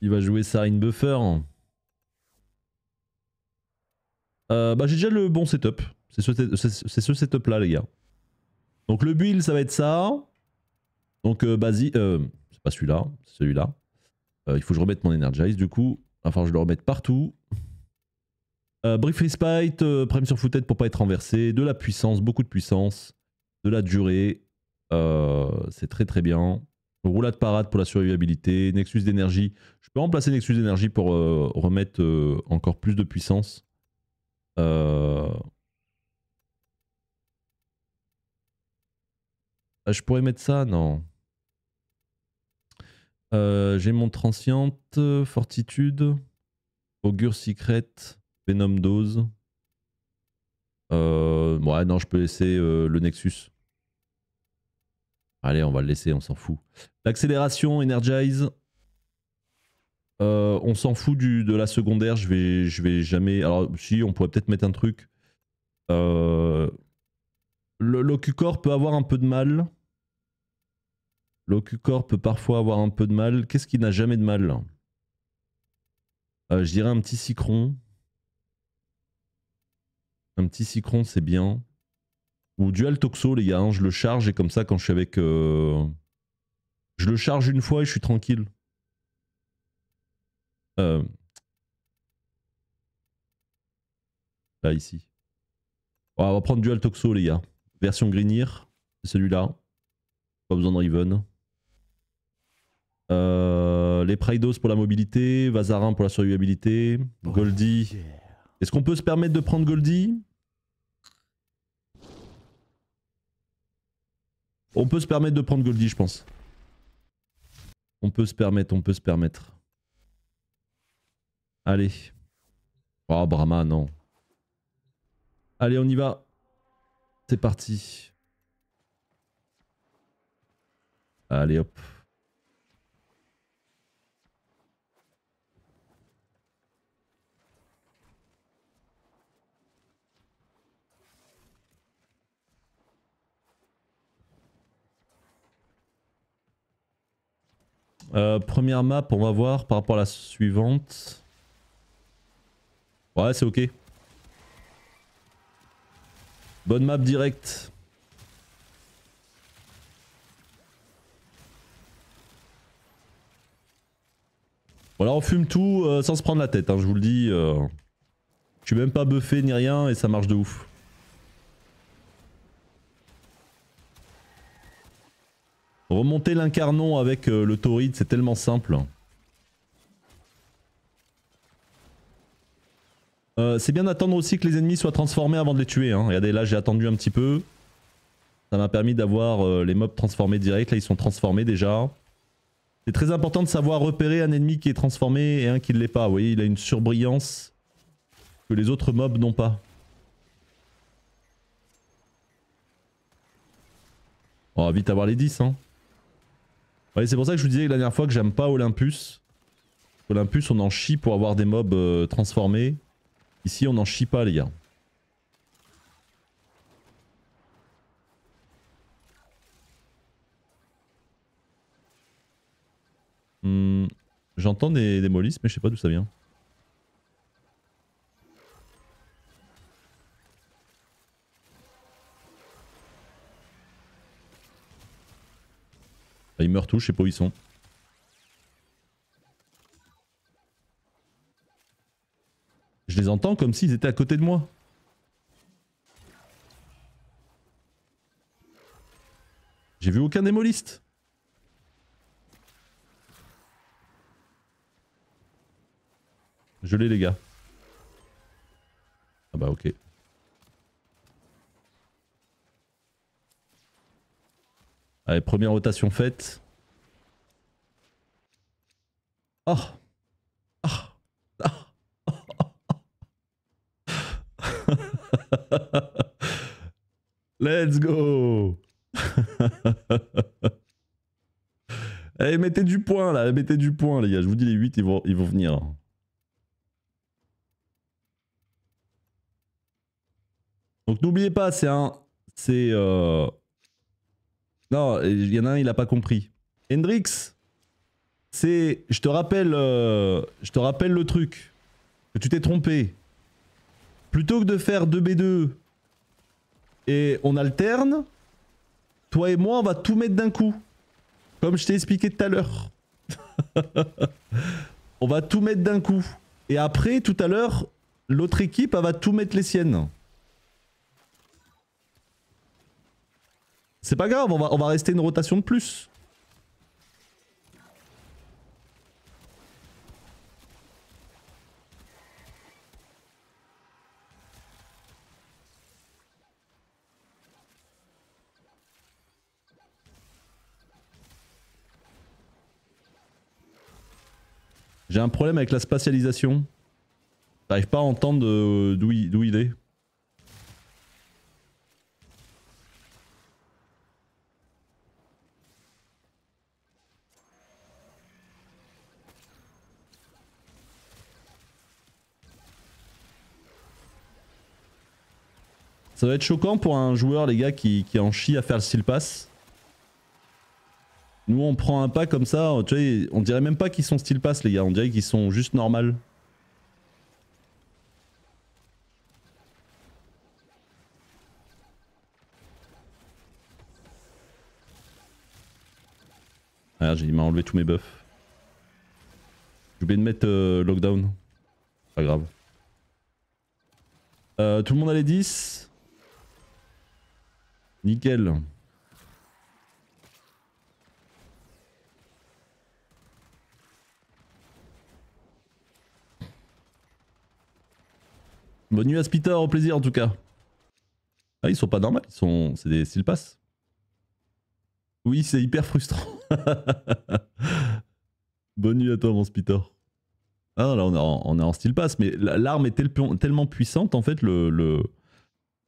Il va jouer Sarin Buffer. Euh, bah j'ai déjà le bon setup. C'est ce, setup là les gars. Donc le build ça va être ça. Donc euh, euh c'est pas celui-là, celui-là. Euh, il faut que je remette mon Energize du coup. Enfin je le remette partout. Euh, Brief Respite, prime sur footed pour pas être renversé. De la puissance, beaucoup de puissance. De la durée. c'est très très bien. Roulade parade pour la survivabilité. Nexus d'énergie. Je peux remplacer Nexus d'énergie pour remettre encore plus de puissance. Euh, ah, je pourrais mettre ça Non. Euh, j'ai mon Transiente, Fortitude, Augure Secret, Venom Dose. Euh, ouais, non, je peux laisser le Nexus. Allez, on va le laisser, on s'en fout. L'accélération, Energize. Euh, on s'en fout du, de la secondaire, je vais, je vais jamais. Alors, si, on pourrait peut-être mettre un truc. Euh, L'Ocucor peut avoir un peu de mal. L'Ocucor peut parfois avoir un peu de mal. Qu'est-ce qui n'a jamais de mal? Euh, Je dirais un petit cicron. Un petit cicron, c'est bien. Ou dual toxo, les gars. Hein. je le charge et comme ça, quand je suis avec. Euh, je le charge une fois et je suis tranquille. Euh, là, ici. on va prendre Dual Toxo, les gars. Version Greenir, c'est celui-là. Pas besoin de Riven. Euh, les Pridos pour la mobilité, Vazarin pour la survivabilité, Goldie. Est-ce qu'on peut se permettre de prendre Goldie? On peut se permettre de prendre Goldie, je pense. On peut se permettre, on peut se permettre. Allez. Oh, Brahma, non. Allez, on y va. C'est parti. Allez, hop. Euh, première map, on va voir par rapport à la suivante. Ouais, c'est ok. Bonne map direct. Voilà, on fume tout euh, sans se prendre la tête, hein, je vous le dis. Euh. je suis même pas buffé ni rien et ça marche de ouf. Remonter l'incarnon avec euh, le tauride, c'est tellement simple. Euh, c'est bien d'attendre aussi que les ennemis soient transformés avant de les tuer. Hein. Regardez, là j'ai attendu un petit peu. Ça m'a permis d'avoir euh, les mobs transformés direct. Là ils sont transformés déjà. C'est très important de savoir repérer un ennemi qui est transformé et un qui ne l'est pas. Vous voyez, il a une surbrillance que les autres mobs n'ont pas. On va vite avoir les 10. Hein. C'est pour ça que je vous disais la dernière fois que j'aime pas Olympus. Olympus, on en chie pour avoir des mobs euh, transformés. Ici, on n'en chie pas, les gars. Hmm, j'entends des, des mollisses, mais je sais pas d'où ça vient. Ils meurent tous, je sais. Je les entends comme s'ils étaient à côté de moi. J'ai vu aucun démoliste. Je l'ai les gars. Ah bah ok. Allez, première rotation faite. Oh Let's go Allez, mettez du point là, mettez du point les gars. Je vous dis les 8 ils vont, ils vont venir. Donc n'oubliez pas, c'est un... C'est... Euh... Non, il y en a un, il a pas compris. Hendrix C'est, je te rappelle, euh, je te rappelle le truc. Que tu t'es trompé. Plutôt que de faire 2B2 et on alterne, toi et moi, on va tout mettre d'un coup. Comme je t'ai expliqué tout à l'heure. on va tout mettre d'un coup. Et après, tout à l'heure, l'autre équipe, va tout mettre les siennes. C'est pas grave, on va, rester une rotation de plus. J'ai un problème avec la spatialisation. J'arrive pas à entendre euh, d'où il est. Ça va être choquant pour un joueur, les gars, qui, qui en chie à faire le style pass. Nous, on prend un pas comme ça, tu vois, on dirait même pas qu'ils sont style pass, les gars. On dirait qu'ils sont juste normal. Ah, il m'a enlevé tous mes buffs. J'ai oublié de mettre euh, lockdown. Pas grave. Euh, tout le monde a les 10 Nickel. Bonne nuit à Spitter, au plaisir en tout cas. Ah, ils sont pas normaux, ils sont. C'est des style pass. Oui, c'est hyper frustrant. Bonne nuit à toi, mon Spitter. Ah, là, on est en, on pass, mais l'arme est tellement puissante, en fait, le, le.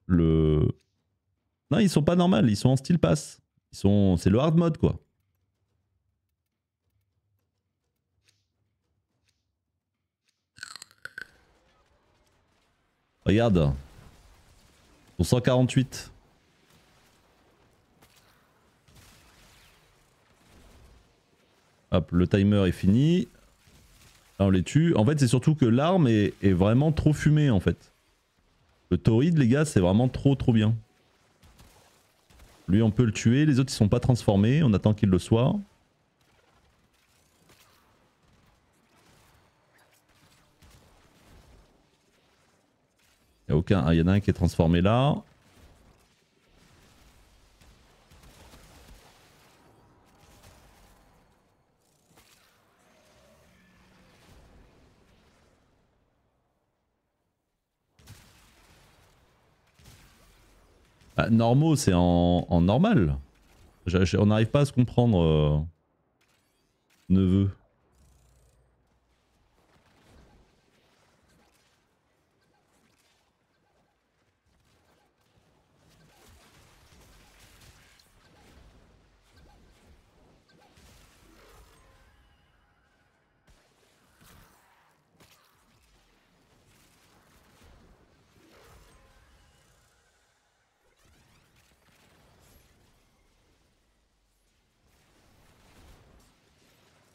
Le. Non, ils sont pas normaux, ils sont en style pass. Ils sont. C'est le hard mode, quoi. Regarde. Pour 148. Hop, le timer est fini. Là, on les tue. En fait, c'est surtout que l'arme est, vraiment trop fumée, en fait. Le Torrid, les gars, c'est vraiment trop, trop bien. Lui, on peut le tuer. Les autres, ils sont pas transformés. On attend qu'il le soit. Il y, aucun... Ah, y en a un qui est transformé là. Bah, normaux, c'est en, normal. on n'arrive pas à se comprendre, euh, neveu.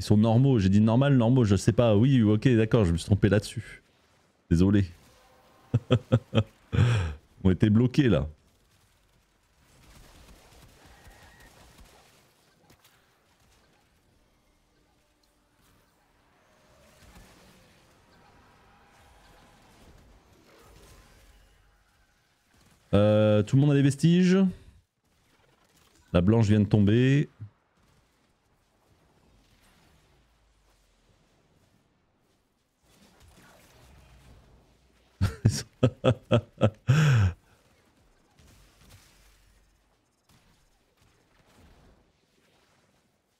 Sont normaux. J'ai dit normal, normaux, je sais pas. Oui, ok, d'accord, je me suis trompé là-dessus. Désolé. On était bloqués là. Euh, tout le monde a des vestiges? La blanche vient de tomber.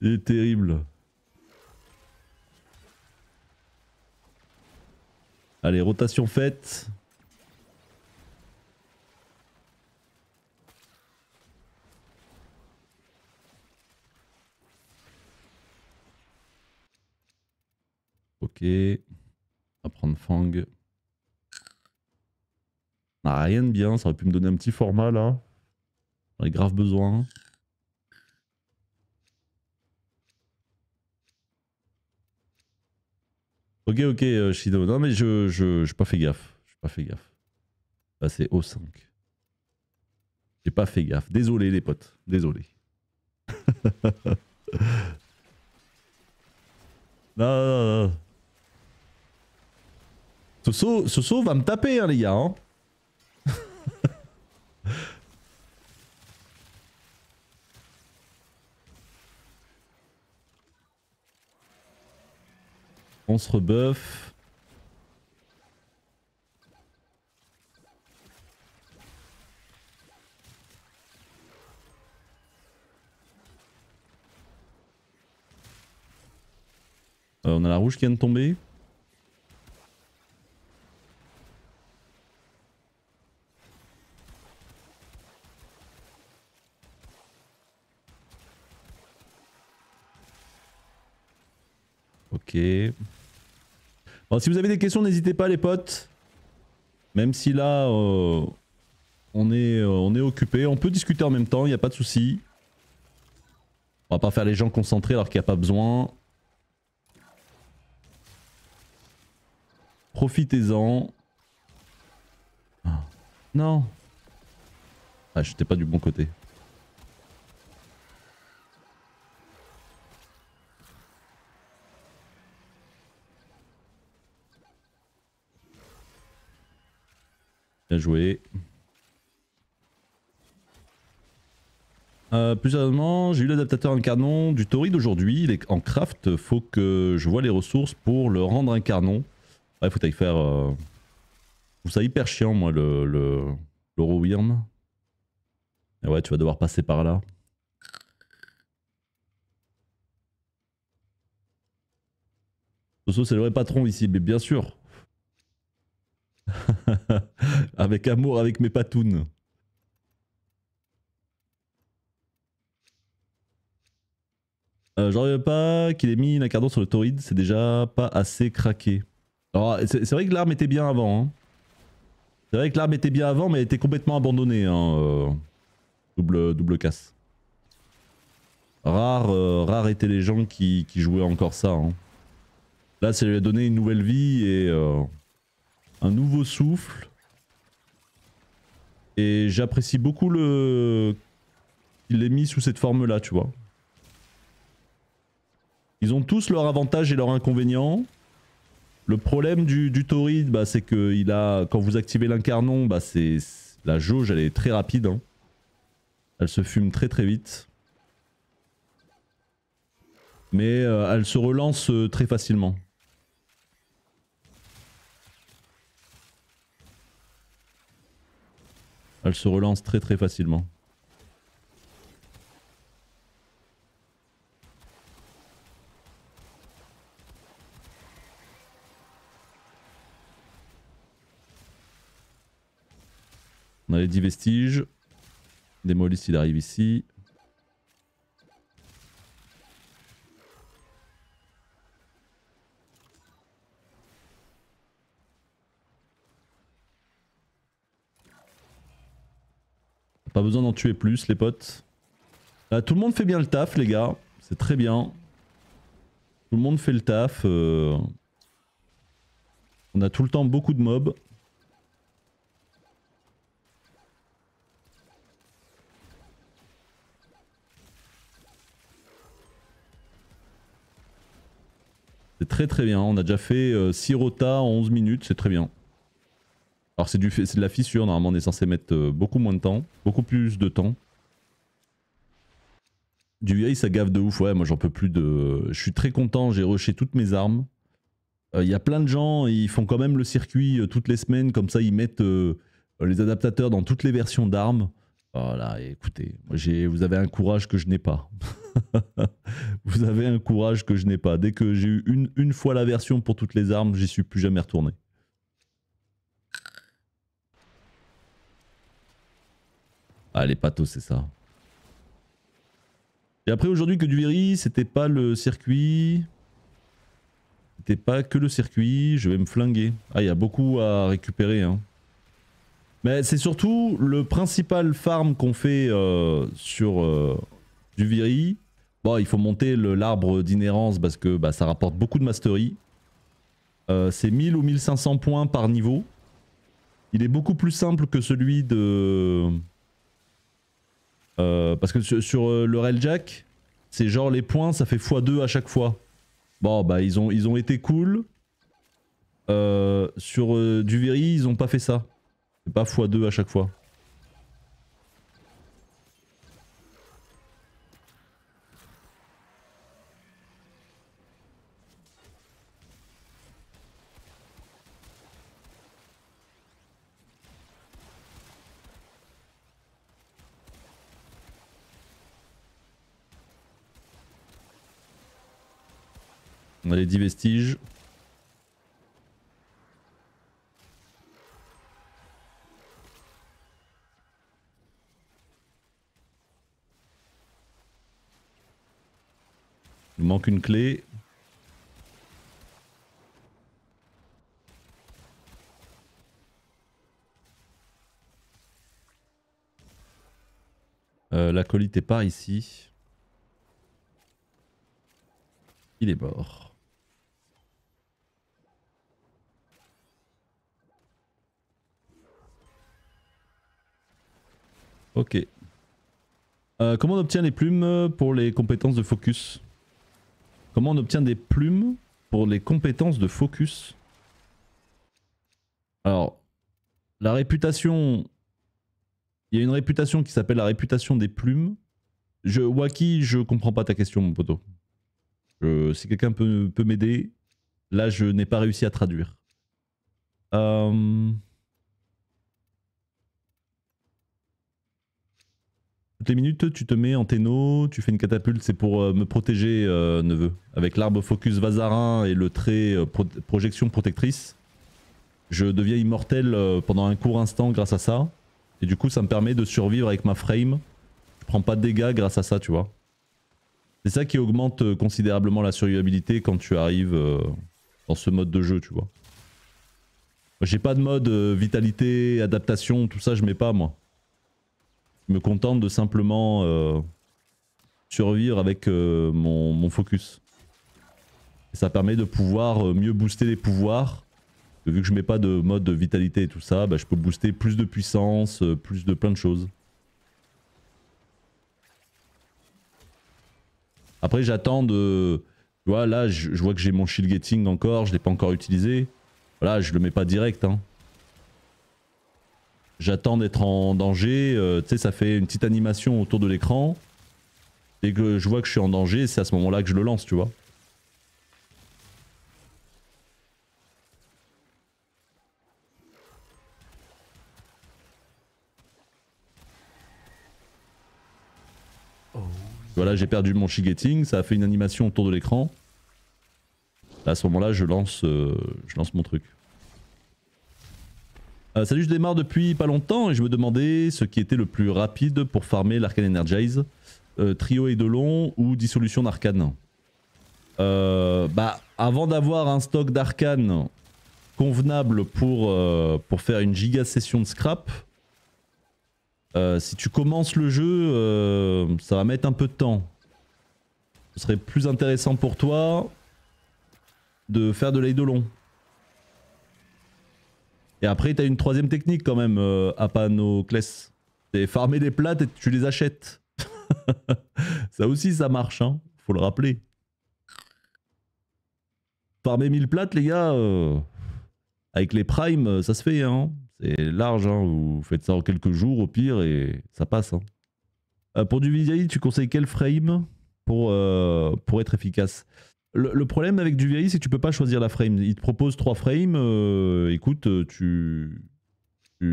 C'est terrible. Allez, rotation faite. Ok. On va prendre Fang. Ah, rien de bien, ça aurait pu me donner un petit format là. J'en grave besoin. Ok, ok, euh, Shido. Non, mais je je j'ai pas fait gaffe. J'ai pas fait gaffe. Bah, c'est O5. J'ai pas fait gaffe. Désolé, les potes. Désolé. non, non. Soso, Soso va me taper, hein, les gars. Hein. On se rebuff. Euh, on a la rouge qui vient de tomber. Ok. Bon, si vous avez des questions, n'hésitez pas les potes. Même si là, euh, on, est, euh, on est occupé, on peut discuter en même temps, il n'y a pas de souci. On va pas faire les gens concentrés alors qu'il n'y a pas besoin. Profitez-en. Ah, non. Ah, j'étais pas du bon côté. Bien joué. Euh, plus j'ai eu l'adaptateur un canon du Torrid aujourd'hui. Il est en craft. Faut que je vois les ressources pour le rendre un canon. Ouais, faut y faire. Euh... Je trouve ça hyper chiant, moi, le, le, le Et ouais, tu vas devoir passer par là. Soso, c'est le vrai patron ici, mais bien sûr. avec amour, avec mes patounes. Euh, pas qu'il ait mis cardon sur le Torrid, c'est déjà pas assez craqué. Alors c'est vrai que l'arme était bien avant. Hein. C'est vrai que l'arme était bien avant mais elle était complètement abandonnée. Hein, euh, double, double casse. Rare, euh, rare étaient les gens qui, qui jouaient encore ça. Hein. Là ça lui a donné une nouvelle vie et euh, un nouveau souffle. Et j'apprécie beaucoup le qu'il l'ait mis sous cette forme là, tu vois. Ils ont tous leurs avantages et leurs inconvénients. Le problème du, du Tauride, bah, c'est que il a, quand vous activez l'incarnon, bah, la jauge elle est très rapide. Hein. Elle se fume très très vite. Mais euh, elle se relance euh, très facilement. Elle se relance très très facilement. On a les 10 vestiges. Démolis il arrive ici. Pas besoin d'en tuer plus les potes. Là, tout le monde fait bien le taf les gars. C'est très bien. Tout le monde fait le taf. Euh. On a tout le temps beaucoup de mobs. C'est très très bien. On a déjà fait 6 euh, rotas en 11 minutes. C'est très bien. Alors c'est de la fissure, normalement on est censé mettre euh, beaucoup moins de temps, beaucoup plus de temps. Du vieil ça gave de ouf, ouais moi j'en peux plus de... Je suis très content, j'ai rushé toutes mes armes. Il euh, y a plein de gens, ils font quand même le circuit euh, toutes les semaines, comme ça ils mettent les adaptateurs dans toutes les versions d'armes. Voilà, écoutez, vous avez un courage que je n'ai pas. vous avez un courage que je n'ai pas. Dès que j'ai eu une fois la version pour toutes les armes, j'y suis plus jamais retourné. Ah, les patos, c'est ça. Et après, aujourd'hui, que du c'était pas le circuit. C'était pas que le circuit. Je vais me flinguer. Ah, il y a beaucoup à récupérer. Hein. Mais c'est surtout le principal farm qu'on fait euh, sur euh, du. Bon, il faut monter l'arbre d'inhérence parce que bah, ça rapporte beaucoup de mastery. Euh, c'est 1000 ou 1500 points par niveau. Il est beaucoup plus simple que celui de... Euh, parce que sur, sur euh, le Railjack, c'est genre les points, ça fait x2 à chaque fois. Bon, bah ils ont, ils ont été cool. Euh, sur euh, Duviri, ils ont pas fait ça. C'est pas x2 à chaque fois. On a les 10 vestiges. Il manque une clé. Euh, L'acolyte est par ici. Il est mort. Ok. Euh, comment on obtient les plumes pour les compétences de focus? Comment on obtient des plumes pour les compétences de focus? Alors, la réputation... Il y a une réputation qui s'appelle la réputation des plumes. Je, Waki, je comprends pas ta question, mon poteau. Si quelqu'un peut, peut m'aider, là je n'ai pas réussi à traduire. Euh... Toutes les minutes, tu te mets en téno, tu fais une catapulte, c'est pour euh, me protéger, euh, neveu. Avec l'arbre focus vazarin et le trait euh, pro- projection protectrice, je deviens immortel pendant un court instant grâce à ça. Et du coup, ça me permet de survivre avec ma frame. Je prends pas de dégâts grâce à ça, tu vois. C'est ça qui augmente considérablement la survivabilité quand tu arrives dans ce mode de jeu, tu vois. J'ai pas de mode vitalité, adaptation, tout ça, je mets pas moi. Je me contente de simplement euh, survivre avec euh, mon, focus. Et ça permet de pouvoir euh, mieux booster les pouvoirs. Vu que je mets pas de mode de vitalité et tout ça, bah, je peux booster plus de puissance, plus de plein de choses. Après j'attends de... Tu vois là je, vois que j'ai mon shield getting encore, je l'ai pas encore utilisé. Voilà, je le mets pas direct. Hein. J'attends d'être en danger. euh, tu sais, ça fait une petite animation autour de l'écran. Dès que je vois que je suis en danger, c'est à ce moment-là que je le lance, tu vois. Voilà, j'ai perdu mon shigeting, ça a fait une animation autour de l'écran. À ce moment-là, je lance, euh, je lance mon truc. Euh, salut, je démarre depuis pas longtemps et je me demandais ce qui était le plus rapide pour farmer l'Arcane Energize. Euh, trio Eidolon ou dissolution d'Arcane? Euh, bah, avant d'avoir un stock d'Arcane convenable pour, pour faire une giga session de scrap, si tu commences le jeu, ça va mettre un peu de temps. Ce serait plus intéressant pour toi de faire de l'Eidolon. Et après, t'as une troisième technique quand même, euh, Apanoclès. C'est farmer des plates et tu les achètes. ça aussi, ça marche, hein. Faut le rappeler. Farmer 1000 plates, les gars, euh, avec les primes, ça se fait, hein. C'est large, hein. Vous faites ça en quelques jours, au pire, et ça passe, hein. Euh, pour du VI, tu conseilles quel frame pour, euh, pour être efficace? Le, problème avec du VI, c'est que tu peux pas choisir la frame. Il te propose trois frames. euh, écoute, euh, tu,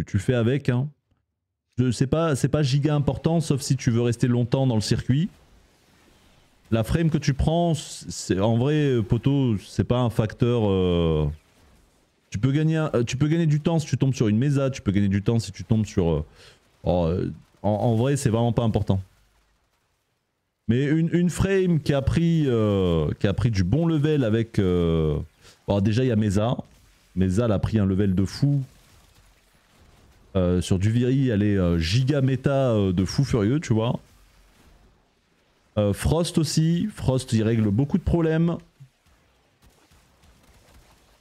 tu, fais avec. Hein. Sais pas, c'est pas giga important, sauf si tu veux rester longtemps dans le circuit. La frame que tu prends, c'est en vrai, euh, poteau, c'est pas un facteur. Tu peux gagner, tu peux gagner du temps si tu tombes sur une mesa. Tu peux gagner du temps si tu tombes sur. oh, en, en vrai, c'est vraiment pas important. Mais une, frame qui a pris euh, qui a pris du bon level avec. euh, bon, déjà il y a Mesa. Mesa elle a pris un level de fou. Euh, sur du Viri, elle est euh, giga méta euh, de fou furieux, tu vois. Frost aussi. Frost il règle beaucoup de problèmes.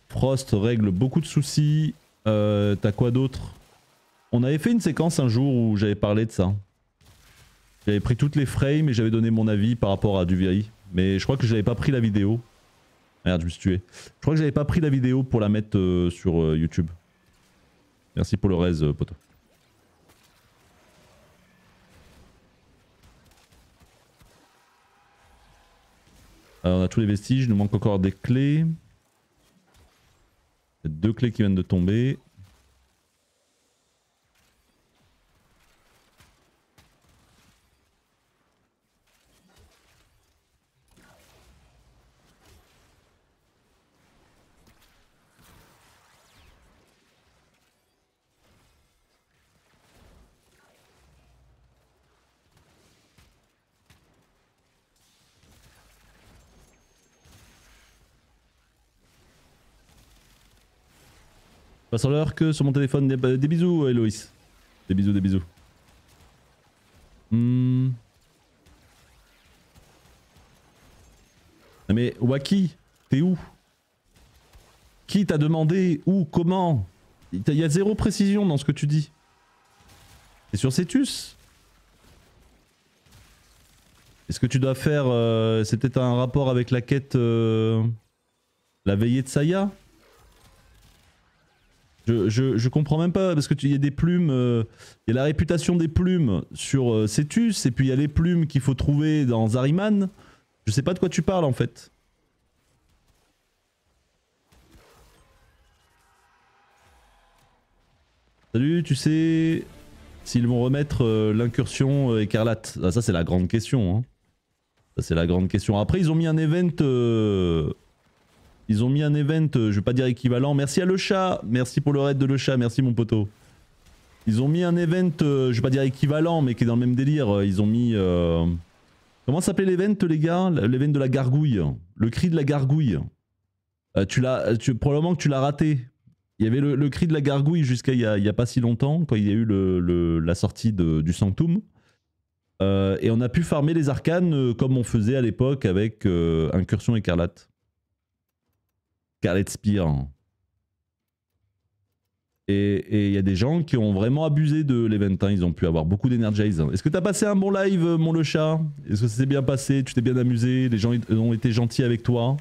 Frost règle beaucoup de soucis. T'as quoi d'autre? On avait fait une séquence un jour où j'avais parlé de ça. J'avais pris toutes les frames et j'avais donné mon avis par rapport à Duviri. Mais je crois que j'avais pas pris la vidéo. Merde, je me suis tué. Je crois que j'avais pas pris la vidéo pour la mettre euh, sur euh, YouTube. Merci pour le raise, euh. Alors, on a tous les vestiges, il nous manque encore des clés. Il y a deux clés qui viennent de tomber. Pas sur l'heure que sur mon téléphone. Des, des bisous, Eloïs. Des bisous, des bisous. Hmm. Mais Waki, t'es où? Qui t'a demandé Où Comment? Il y a zéro précision dans ce que tu dis. T'es sur Cetus? Est-ce que tu dois faire... euh, C'est peut-être un rapport avec la quête... euh, la veillée de Saya? Je, je, je comprends même pas parce que tu y a des plumes, euh, il y a la réputation des plumes sur euh, Cetus et puis il y a les plumes qu'il faut trouver dans Zariman. Je sais pas de quoi tu parles en fait. Salut, tu sais s'ils vont remettre euh, l'incursion écarlate Ah, Ça c'est la grande question. Hein. Ça c'est la grande question. Après ils ont mis un event ils ont mis un event, euh, je vais pas dire équivalent. Merci à Le Chat, merci pour le raid de Le Chat, merci mon poteau. Ils ont mis un event, euh, je vais pas dire équivalent, mais qui est dans le même délire. Euh, Ils ont mis. Comment s'appelait l'event, les gars? L'event de la gargouille. Le cri de la gargouille. Tu l'as, probablement que tu l'as raté. Il y avait le, cri de la gargouille jusqu'à il y a, pas si longtemps, quand il y a eu la sortie du Sanctum. Et on a pu farmer les arcanes comme on faisait à l'époque avec Incursion écarlate. Spear. Et il y a des gens qui ont vraiment abusé de l'event. hein. Ils ont pu avoir beaucoup d'énergies. Est-ce que t'as passé un bon live, euh, mon le chat? Est-ce que ça s'est bien passé? Tu t'es bien amusé? Les gens ont été gentils avec toi?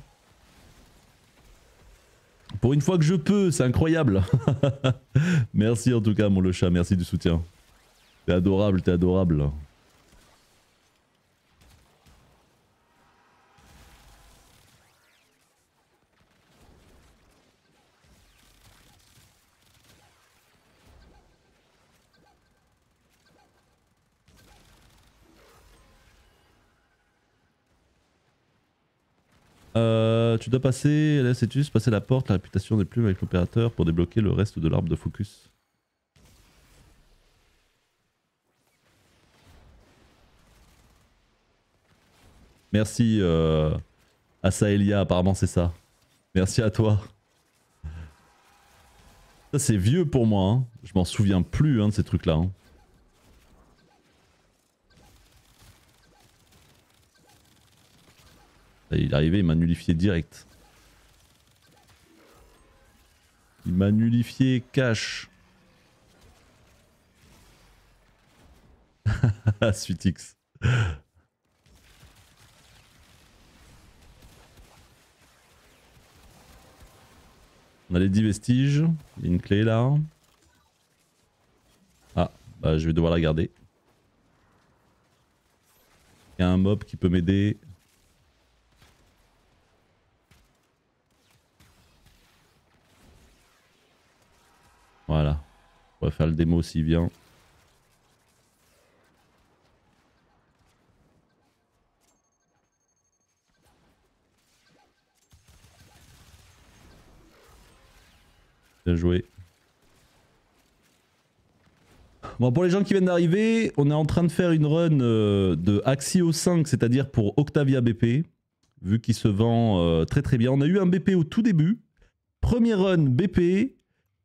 Pour une fois que je peux, c'est incroyable. merci en tout cas, mon le chat. Merci du soutien. T'es adorable, t'es adorable. Euh, tu dois passer, là juste passer la porte, la réputation des plumes avec l'opérateur pour débloquer le reste de l'arbre de focus. Merci euh, à Saelia, apparemment c'est ça. Merci à toi. Ça c'est vieux pour moi, hein. je m'en souviens plus hein, de ces trucs-là. hein. Il est arrivé, il m'a nullifié direct. Il m'a nullifié cash. Suite X. On a les 10 vestiges. Il y a une clé là. Ah, bah je vais devoir la garder. Il y a un mob qui peut m'aider. Voilà. On va faire le démo s'il vient. Bien joué. Bon, pour les gens qui viennent d'arriver, on est en train de faire une run euh, de Axio 5, c'est-à-dire pour Octavia BP, vu qu'il se vend euh, très très bien. On a eu un BP au tout début. Premier run BP,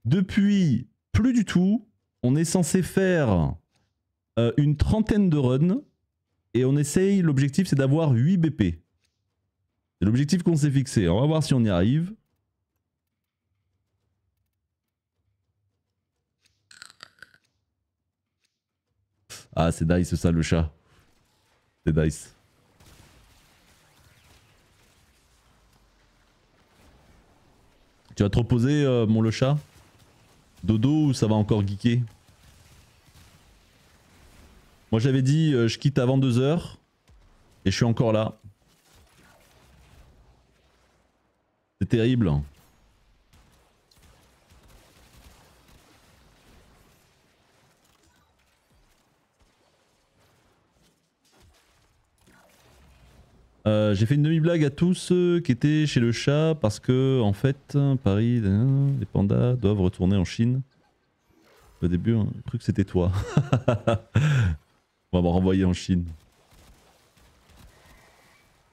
depuis, plus du tout. On est censé faire euh, une trentaine de runs. Et on essaye, l'objectif c'est d'avoir 8 BP. C'est l'objectif qu'on s'est fixé. On va voir si on y arrive. Ah, c'est Dice ça, le chat. C'est Dice. Tu vas te reposer, euh, mon le chat? Dodo ou ça va encore geeker? Moi j'avais dit euh, je quitte avant 2h et je suis encore là. C'est terrible. Euh, j'ai fait une demi-blague à tous ceux qui étaient chez le chat parce que, en fait, Paris, les pandas doivent retourner en Chine. Au début, on a cru que c'était toi. on va me renvoyer en Chine.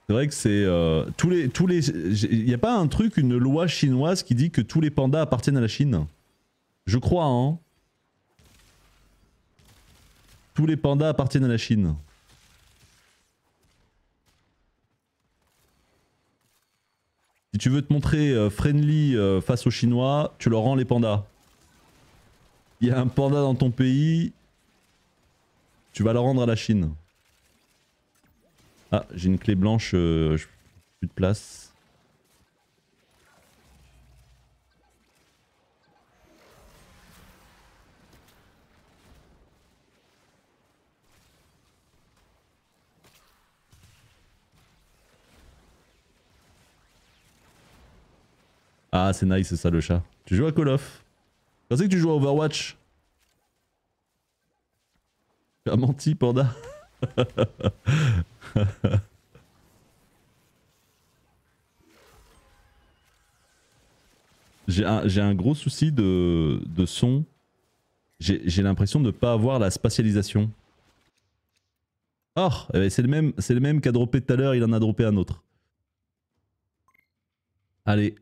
C'est vrai que c'est euh, tous les tous les il n'y a pas un truc une loi chinoise qui dit que tous les pandas appartiennent à la Chine? Je crois hein. Tous les pandas appartiennent à la Chine. Si tu veux te montrer euh, friendly euh, face aux Chinois, tu leur rends les pandas. Il y a un panda dans ton pays, tu vas le rendre à la Chine. Ah, j'ai une clé blanche, euh, plus de place. Ah, c'est nice, c'est ça le chat. Tu joues à Call of? Je pensais que tu joues à Overwatch? Tu as menti, panda. j'ai un, gros souci de, son. J'ai l'impression de ne pas avoir la spatialisation. Oh, eh ben, c'est le même, c'est le même qu'a droppé tout à l'heure, il en a droppé un autre. Allez,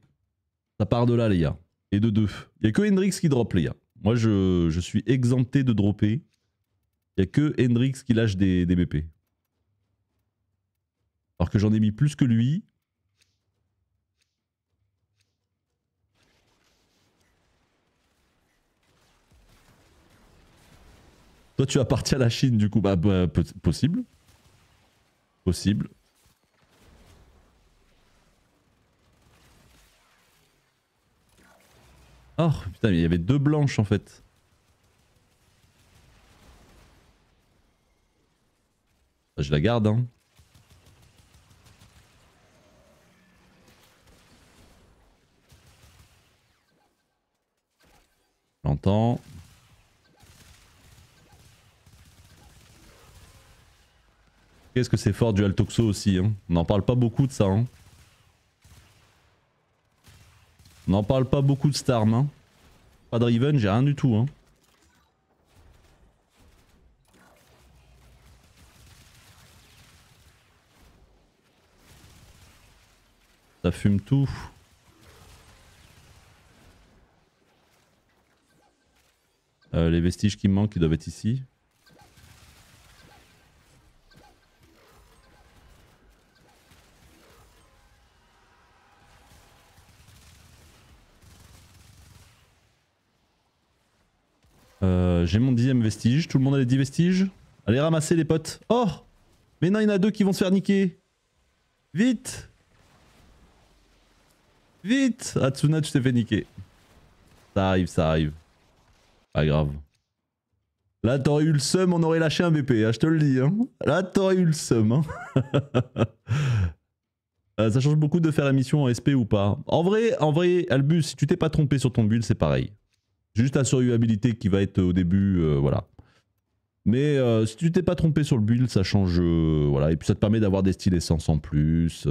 ça part de là, les gars. Et de deux. Il n'y a que Hendrix qui drop, les gars. Moi, je, suis exempté de dropper. Il n'y a que Hendrix qui lâche des, des BP. Alors que j'en ai mis plus que lui. Toi, tu appartiens à la Chine, du coup. Bah, bah possible. Possible. Oh putain, mais il y avait deux blanches en fait. Je la garde hein. J'entends. Qu'est-ce que c'est fort du Altoxo aussi hein. On n'en parle pas beaucoup de ça hein. On n'en parle pas beaucoup de Starm. Hein. Pas de Riven, j'ai rien du tout. Hein. Ça fume tout. Euh, les vestiges qui me manquent, ils doivent être ici. Euh, j'ai mon dixième vestige. Tout le monde a les 10 vestiges? Allez ramasser les potes. Oh Mais non, il y en a deux qui vont se faire niquer. Vite Vite Hatsuna, tu t'es fait niquer. Ça arrive, ça arrive. Pas grave. Là, t'aurais eu le seum, on aurait lâché un BP, hein, je te le dis. Hein. Là, t'aurais eu le seum. Hein. Euh, ça change beaucoup de faire la mission en SP ou pas. En vrai, en vrai, Albus, si tu t'es pas trompé sur ton build, c'est pareil. Juste la survivabilité qui va être au début, euh, voilà. Mais euh, si tu t'es pas trompé sur le build, ça change, euh, voilà. Et puis ça te permet d'avoir des styles essence en plus.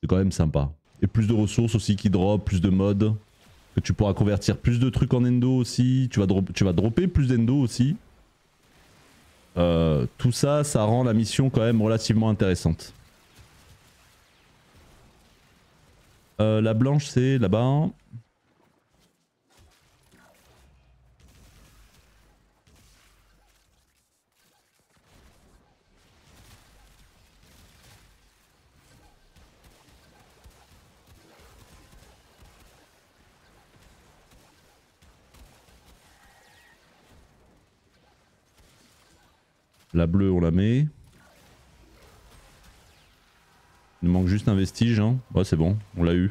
c'est quand même sympa. Et plus de ressources aussi qui drop, plus de modes. Que tu pourras convertir plus de trucs en endo aussi. Tu vas, tu vas dropper plus d'endo aussi. tout ça, ça rend la mission quand même relativement intéressante. la blanche, c'est là-bas. La bleue, on la met. Il nous manque juste un vestige. Hein. Ouais, c'est bon, on l'a eu.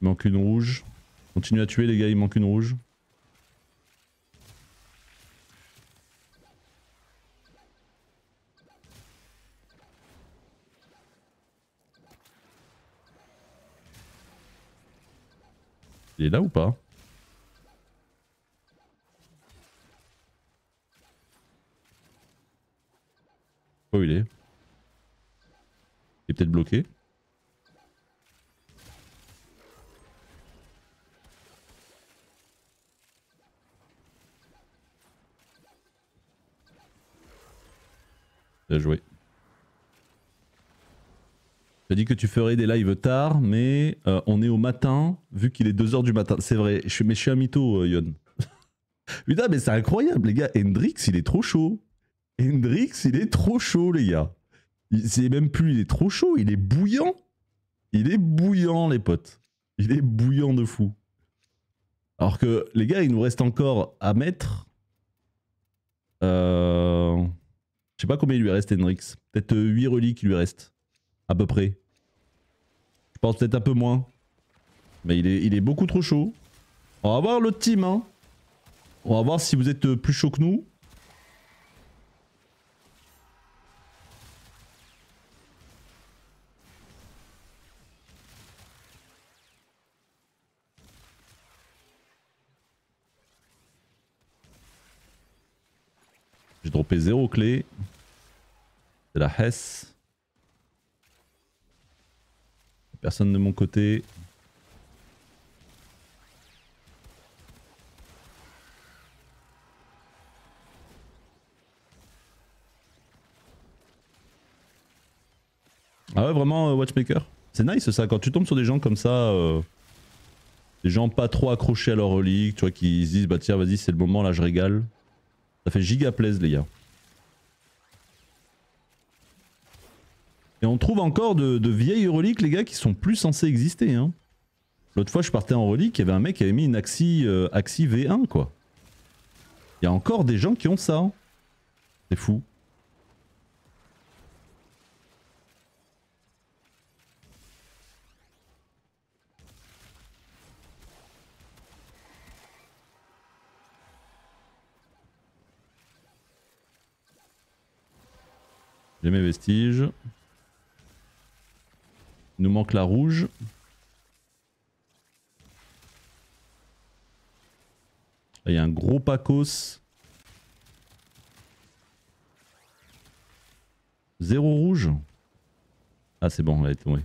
Il manque une rouge. Continue à tuer les gars, il manque une rouge. Il est là ou pas Oh il est Il est peut-être bloqué. Bien joué. Tu as dit que tu ferais des lives tard, mais euh, on est au matin, vu qu'il est 2h du matin. C'est vrai, je, mais je suis un mytho, euh, Yon. Putain, mais c'est incroyable, les gars. Hendrix, il est trop chaud. Hendrix, il est trop chaud, les gars. C'est même plus, il est trop chaud, il est bouillant. Il est bouillant, les potes. Il est bouillant de fou. Alors que, les gars, il nous reste encore à mettre. Euh... Je sais pas combien il lui reste, Hendrix. Peut-être 8 reliques qui lui restent. À peu près. Je pense peut-être un peu moins. Mais il est, il est beaucoup trop chaud. On va voir l'autre team, hein. On va voir si vous êtes plus chaud que nous. Zéro clé. C'est la Hess. Personne de mon côté. Ah ouais vraiment euh, Watchmaker? C'est nice ça quand tu tombes sur des gens comme ça euh, Des gens pas trop accrochés à leur relique Tu vois qui se disent bah tiens vas-y c'est le moment là je régale Ça fait giga plaise les gars Et on trouve encore de, vieilles reliques, les gars, qui sont plus censées exister. Hein. L'autre fois, je partais en relique, il y avait un mec qui avait mis une Axie, euh, V1, quoi. Il y a encore des gens qui ont ça. Hein. C'est fou. J'ai mes vestiges. Il nous manque la rouge. Il y a un gros pacos. Zéro rouge. Ah c'est bon, elle est tombée.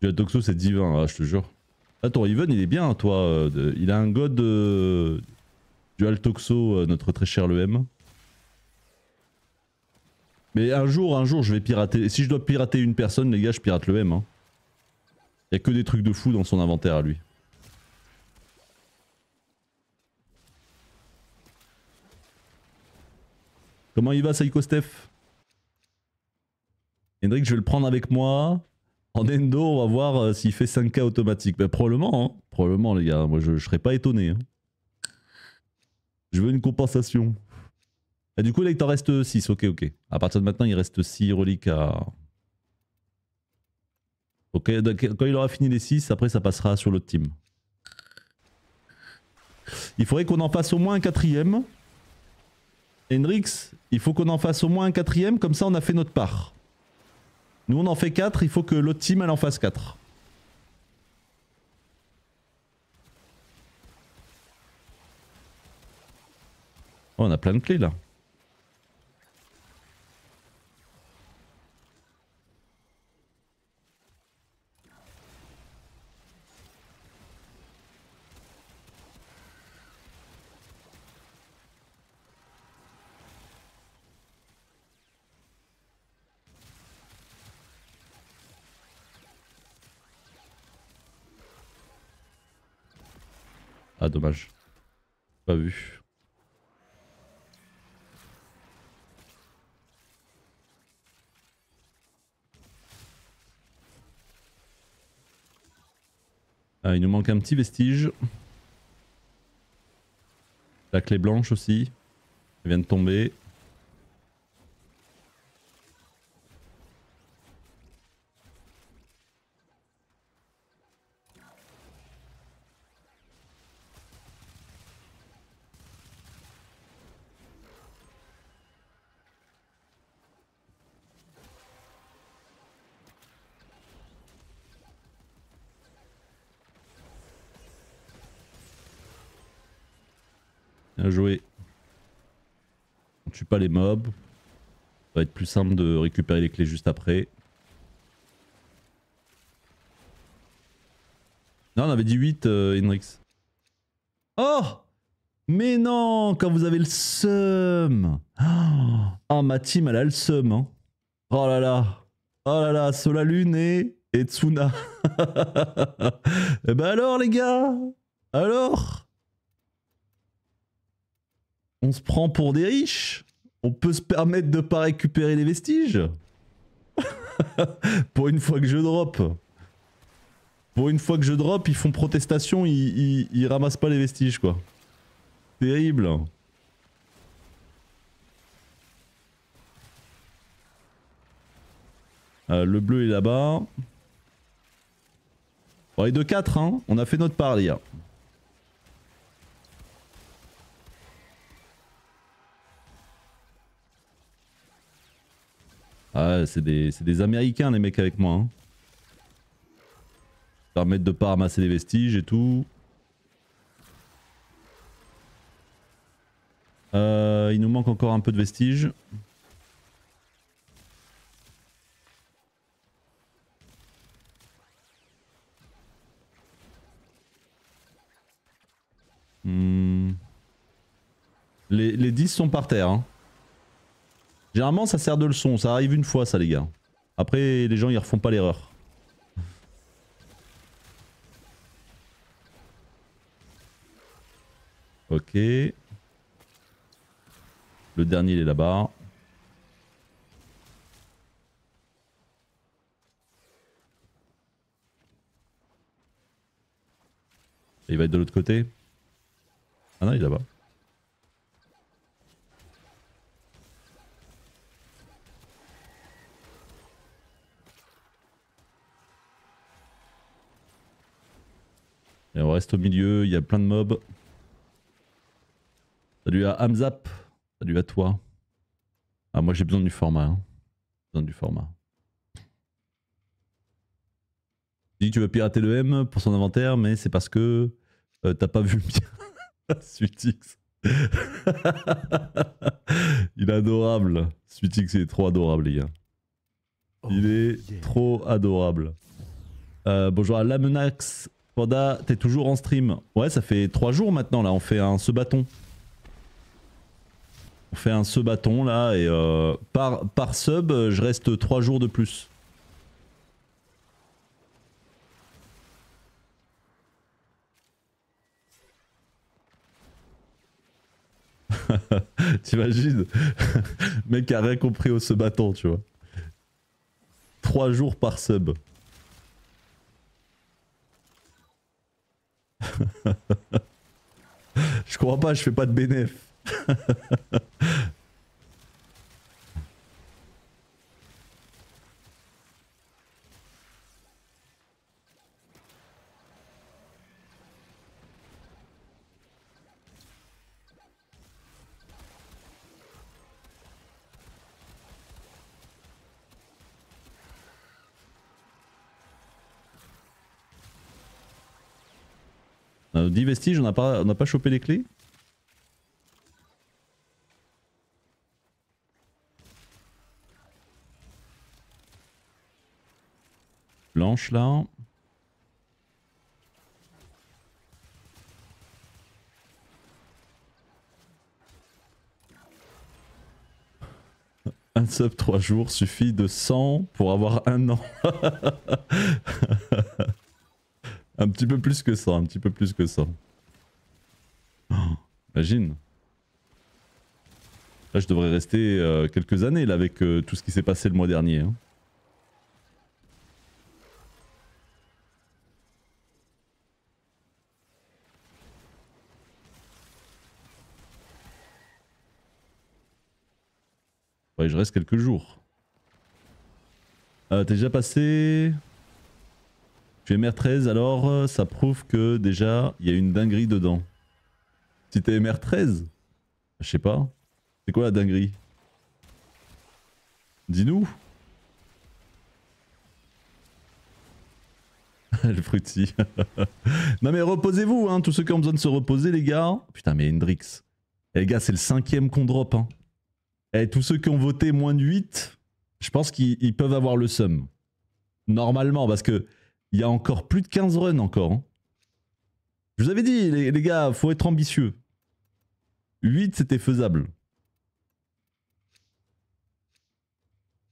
Le Toxo c'est divin, ah, je te jure. Ah ton Riven il est bien toi. Euh, il a un god euh, Dual Toxo, euh, notre très cher le M. Mais un jour, un jour, je vais pirater. Si je dois pirater une personne, les gars, je pirate le M. Hein. Y a que des trucs de fou dans son inventaire à lui. Comment il va, Psycho Steph? Hendrik, je vais le prendre avec moi. En endo, on va voir euh, s'il fait 5k automatique. Ben, probablement, hein. Probablement, les gars. Moi, je, je serais pas étonné. Hein. Je veux une compensation. Et du coup, là, il t'en reste 6. Ok, ok. À partir de maintenant, il reste 6 reliques à. Ok, quand il aura fini les 6, après, ça passera sur l'autre team. Il faudrait qu'on en fasse au moins un quatrième. Hendrix, il faut qu'on en fasse au moins un quatrième, comme ça on a fait notre part. Nous on en fait 4, il faut que l'autre team elle en fasse 4. Oh, on a plein de clés là. Dommage. Pas vu. Ah, il nous manque un petit vestige. La clé blanche aussi. Elle vient de tomber. Bien joué. On tue pas les mobs. Ça va être plus simple de récupérer les clés juste après. Non, on avait dit 8, euh, Henrix. Oh Mais non Quand vous avez le seum Oh, ma team, elle a le seum. Hein. Oh là là Oh là là, Solalune et, et Tsuna. Eh ben alors, les gars? Alors? On se prend pour des riches. On peut se permettre de pas récupérer les vestiges. pour une fois que je drop. Pour une fois que je drop, ils font protestation, ils, ils, ramassent pas les vestiges quoi. Terrible. Euh, le bleu est là-bas. Bon, les deux 4 hein. On a fait notre part les. Ah, c'est des, des, Américains les mecs avec moi. Hein. Permettre de pas ramasser les vestiges et tout. Euh, il nous manque encore un peu de vestiges. Hmm. Les, les 10 sont par terre. Hein. Généralement, ça sert de leçon. Ça arrive une fois, ça, les gars. Après, les gens, ils refont pas l'erreur. Ok. Le dernier, il est là-bas. Il va être de l'autre côté? Ah non, il est là-bas. Et on reste au milieu, il y a plein de mobs. Salut à Hamzap. Salut à toi. Ah moi j'ai besoin du format. Hein. Besoin du format. Tu dis que tu veux pirater le M pour son inventaire, mais c'est parce que euh, t'as pas vu le mien. Suitix. il est adorable. Suitix il est trop adorable les gars. Il oh, est trop adorable. Euh, bonjour à Lamenax Panda, t'es toujours en stream. Ouais, ça fait 3 jours maintenant là, on fait un ce bâton. On fait un ce bâton là et euh, par, par sub, je reste 3 jours de plus. T'imagines Mec a rien compris au ce bâton, tu vois. 3 jours par sub. je crois pas, je fais pas de bénéf. a 10 vestiges, on n'a pas, pas chopé les clés Blanche là. Un sub 3 jours suffit de 100 pour avoir un an. un petit peu plus que ça, un petit peu plus que ça. Imagine. Là, je devrais rester euh, quelques années là avec euh, tout ce qui s'est passé le mois dernier. Hein. Ouais, je reste quelques jours. Euh, T'es déjà passé tu es MR13 alors euh, ça prouve que déjà il y a une dinguerie dedans. Si t'es MR13 Je sais pas. C'est quoi la dinguerie? Dis-nous Le fruity. non mais reposez-vous, hein, tous ceux qui ont besoin de se reposer les gars. Putain mais Hendrix. Eh, les gars c'est le cinquième qu'on drop. Hein. Et tous ceux qui ont voté moins de 8, je pense qu'ils peuvent avoir le sum. Normalement, parce que il y a encore plus de 15 runs encore. hein. Je vous avais dit, les, gars, faut être ambitieux. 8, c'était faisable.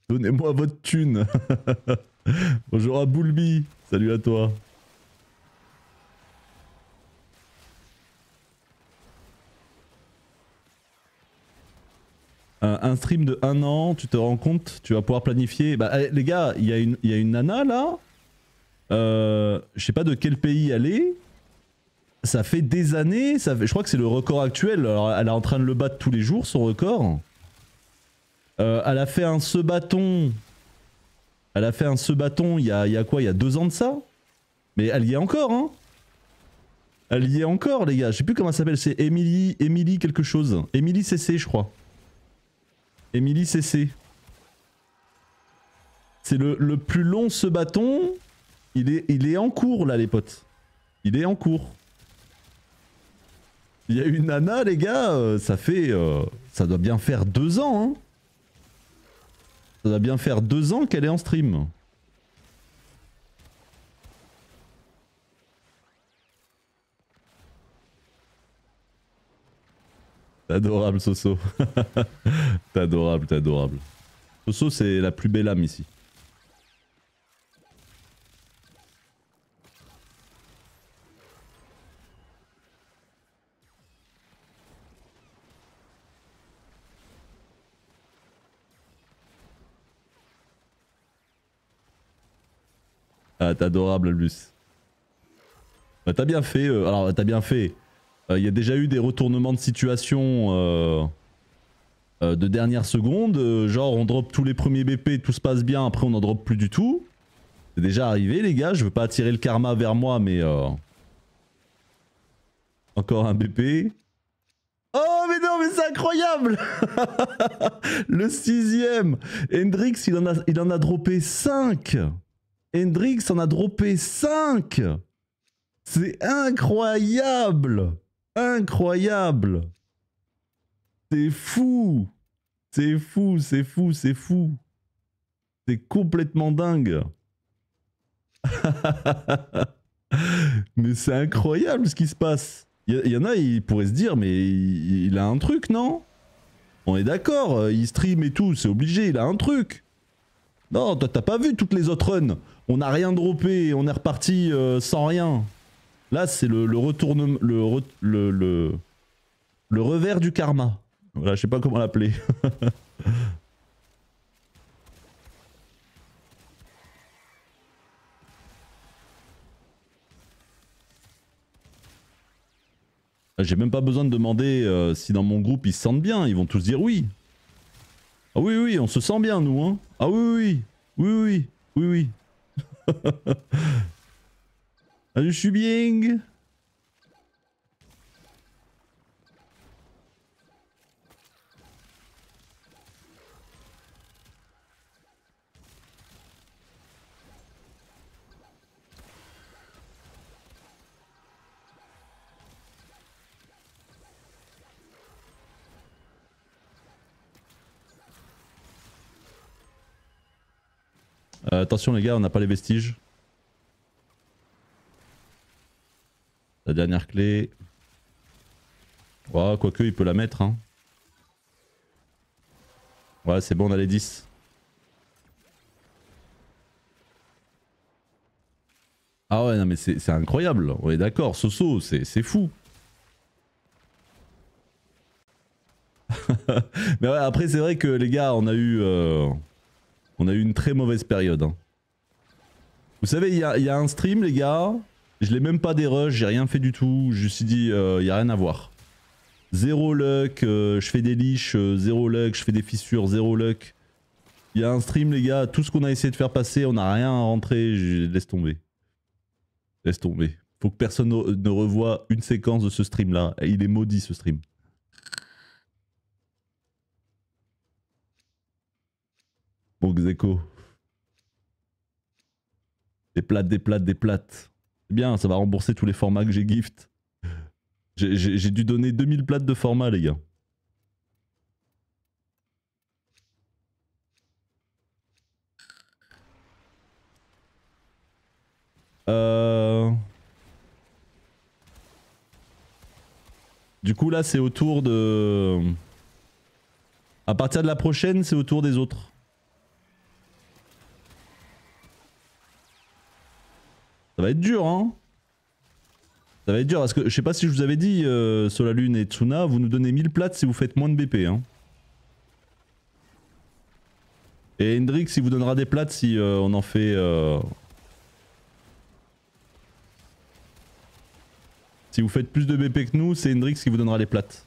Donnez-moi votre thune. Bonjour à Boulby. Salut à toi. Un, un stream de 1 an, tu te rends compte, tu vas pouvoir planifier. Bah, eh, les gars, il y a une nana là? Euh, je sais pas de quel pays elle est. Ça fait des années, ça fait- je crois que c'est le record actuel. Alors, elle est en train de le battre tous les jours, son record. Euh, elle a fait un ce bâton. Elle a fait un ce bâton il y a, y a quoi Il y a deux ans de ça? Mais elle y est encore, hein Elle y est encore, les gars. Je sais plus comment elle s'appelle. C'est Emily, Emily quelque chose. Emily CC, je crois. Emily CC. C'est le, le plus long ce bâton. Il est, en cours là, les potes. Il est en cours. Il y a une nana, les gars. euh, ça fait. euh, ça doit bien faire deux ans, hein. Ça doit bien faire deux ans qu'elle est en stream. T'es adorable, Soso. t'es adorable, t'es adorable. Soso, c'est la plus belle âme ici. Ah, t'es adorable, Albus. Bah, t'as bien fait. euh, alors, t'as bien fait. Il y a déjà eu des retournements de situation euh, euh, de dernière seconde. euh, genre, on drop tous les premiers BP, tout se passe bien, après on en drop plus du tout. C'est déjà arrivé, les gars. Je veux pas attirer le karma vers moi, mais. euh, Encore un BP. Oh, mais non, mais c'est incroyable! le sixième! Hendrix, il en a, il en a droppé 5! Hendrix en a droppé 5 C'est incroyable. Incroyable. C'est fou. C'est fou, c'est fou, c'est fou. C'est complètement dingue. Mais c'est incroyable ce qui se passe. Il y, en a, ils pourraient se dire, mais il, il a un truc, non? On est d'accord, il stream et tout, c'est obligé, il a un truc non, toi t'as pas vu toutes les autres runs. On n'a rien droppé, on est reparti euh, sans rien. Là, c'est le, retournement, le, re- le, le, le revers du karma. Voilà, je sais pas comment l'appeler. J'ai même pas besoin de demander euh, si dans mon groupe ils se sentent bien, ils vont tous dire oui. Ah oui, oui, on se sent bien, nous, hein. Ah oui, oui, oui, oui, oui, oui. ah, je suis bien. Euh, attention les gars, on n'a pas les vestiges. La dernière clé. Ouais, quoique il peut la mettre. Hein. Ouais, c'est bon, on a les 10. Ah ouais, non mais c'est incroyable. On est d'accord, Soso, c'est c'est fou. mais ouais, après c'est vrai que les gars, on a eu... euh, on a eu une très mauvaise période. hein. Vous savez, il y a, un stream, les gars. Je l'ai même pas des rushs, j'ai rien fait du tout. Je me suis dit, il y a rien à voir. zéro luck, euh, je fais des liches, euh, zéro luck, je fais des fissures, zéro luck. Il y a un stream les gars, tout ce qu'on a essayé de faire passer, on n'a rien à rentrer, je- laisse tomber. Laisse tomber. Faut que personne ne revoie une séquence de ce stream là. Il est maudit ce stream. Bon Xeco. Des plates, des plates, des plates. C'est bien, ça va rembourser tous les formats que j'ai gift. J'ai- dû donner 2000 plates de format, les gars. Euh... Du coup, là, c'est au tour de. À partir de la prochaine, c'est au tour des autres. Ça va être dur, hein Ça va être dur, parce que je sais pas si je vous avais dit, euh, Solalune et Tsuna, vous nous donnez 1000 plates si vous faites moins de BP, hein. Et Hendrix, il vous donnera des plates si euh, on en fait... euh, Si vous faites plus de BP que nous, c'est Hendrix qui vous donnera les plates.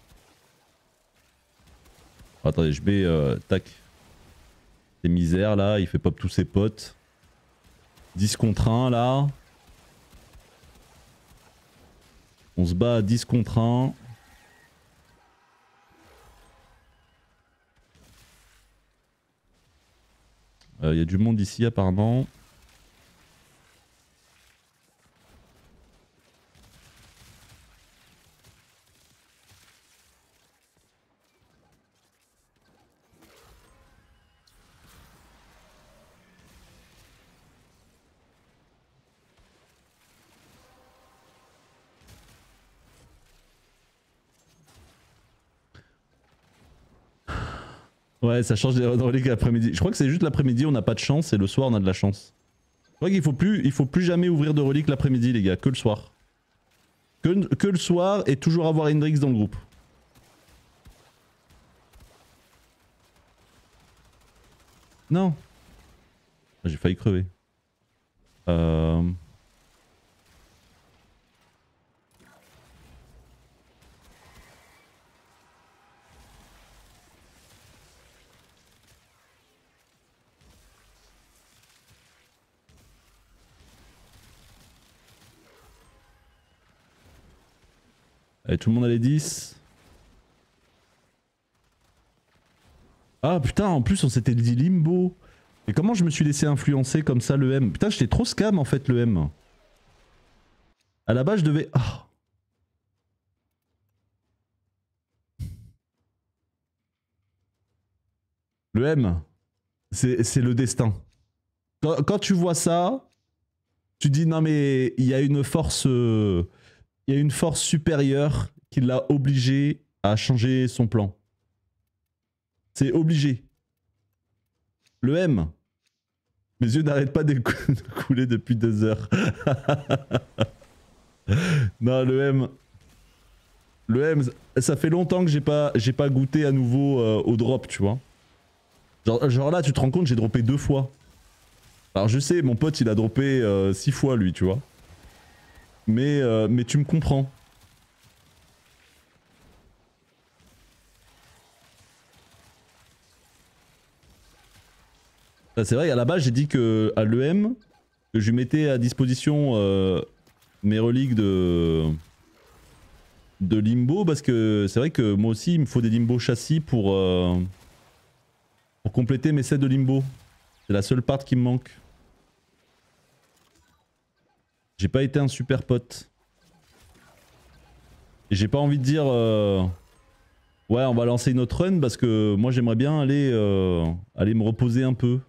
Attendez, je mets... euh, tac. C'est misère là, il fait pop tous ses potes. 10 contre 1 là. On se bat à 10 contre 1. Il y a du monde ici apparemment. Ouais, ça change des reliques l'après-midi. Je crois que c'est juste l'après-midi, on n'a pas de chance, et le soir, on a de la chance. Je crois qu'il faut plus, il faut plus jamais ouvrir de reliques l'après-midi, les gars, que le soir. Que, que le soir et toujours avoir Hendrix dans le groupe. Non. Ah, J'ai failli crever. Euh... Allez, tout le monde a les 10. Ah putain, en plus on s'était dit limbo. Et comment je me suis laissé influencer comme ça le M? Putain, j'étais trop scam en fait le M. À la base, je devais. Ah. Le M, c'est le destin. Quand, quand tu vois ça, tu dis non mais il y a une force. euh, il y a une force supérieure qui l'a obligé à changer son plan. C'est obligé. Le M. Mes yeux n'arrêtent pas de cou- de couler depuis deux heures. non, le M. Le M, ça fait longtemps que j'ai pas, pas goûté à nouveau euh, au drop, tu vois. Genre, genre là, tu te rends compte, j'ai droppé deux fois. Alors je sais, mon pote, il a droppé euh, six fois, lui, tu vois. Mais, euh, mais tu me comprends. C'est vrai, à la base, j'ai dit que à l'EM, que je lui mettais à disposition euh, mes reliques de, de limbo, parce que c'est vrai que moi aussi, il me faut des limbo châssis pour, euh, pour compléter mes sets de limbo. C'est la seule part qui me manque. J'ai pas été un super pote. Et j'ai pas envie de dire... euh, Ouais, on va lancer une autre run parce que moi j'aimerais bien aller, euh, aller me reposer un peu.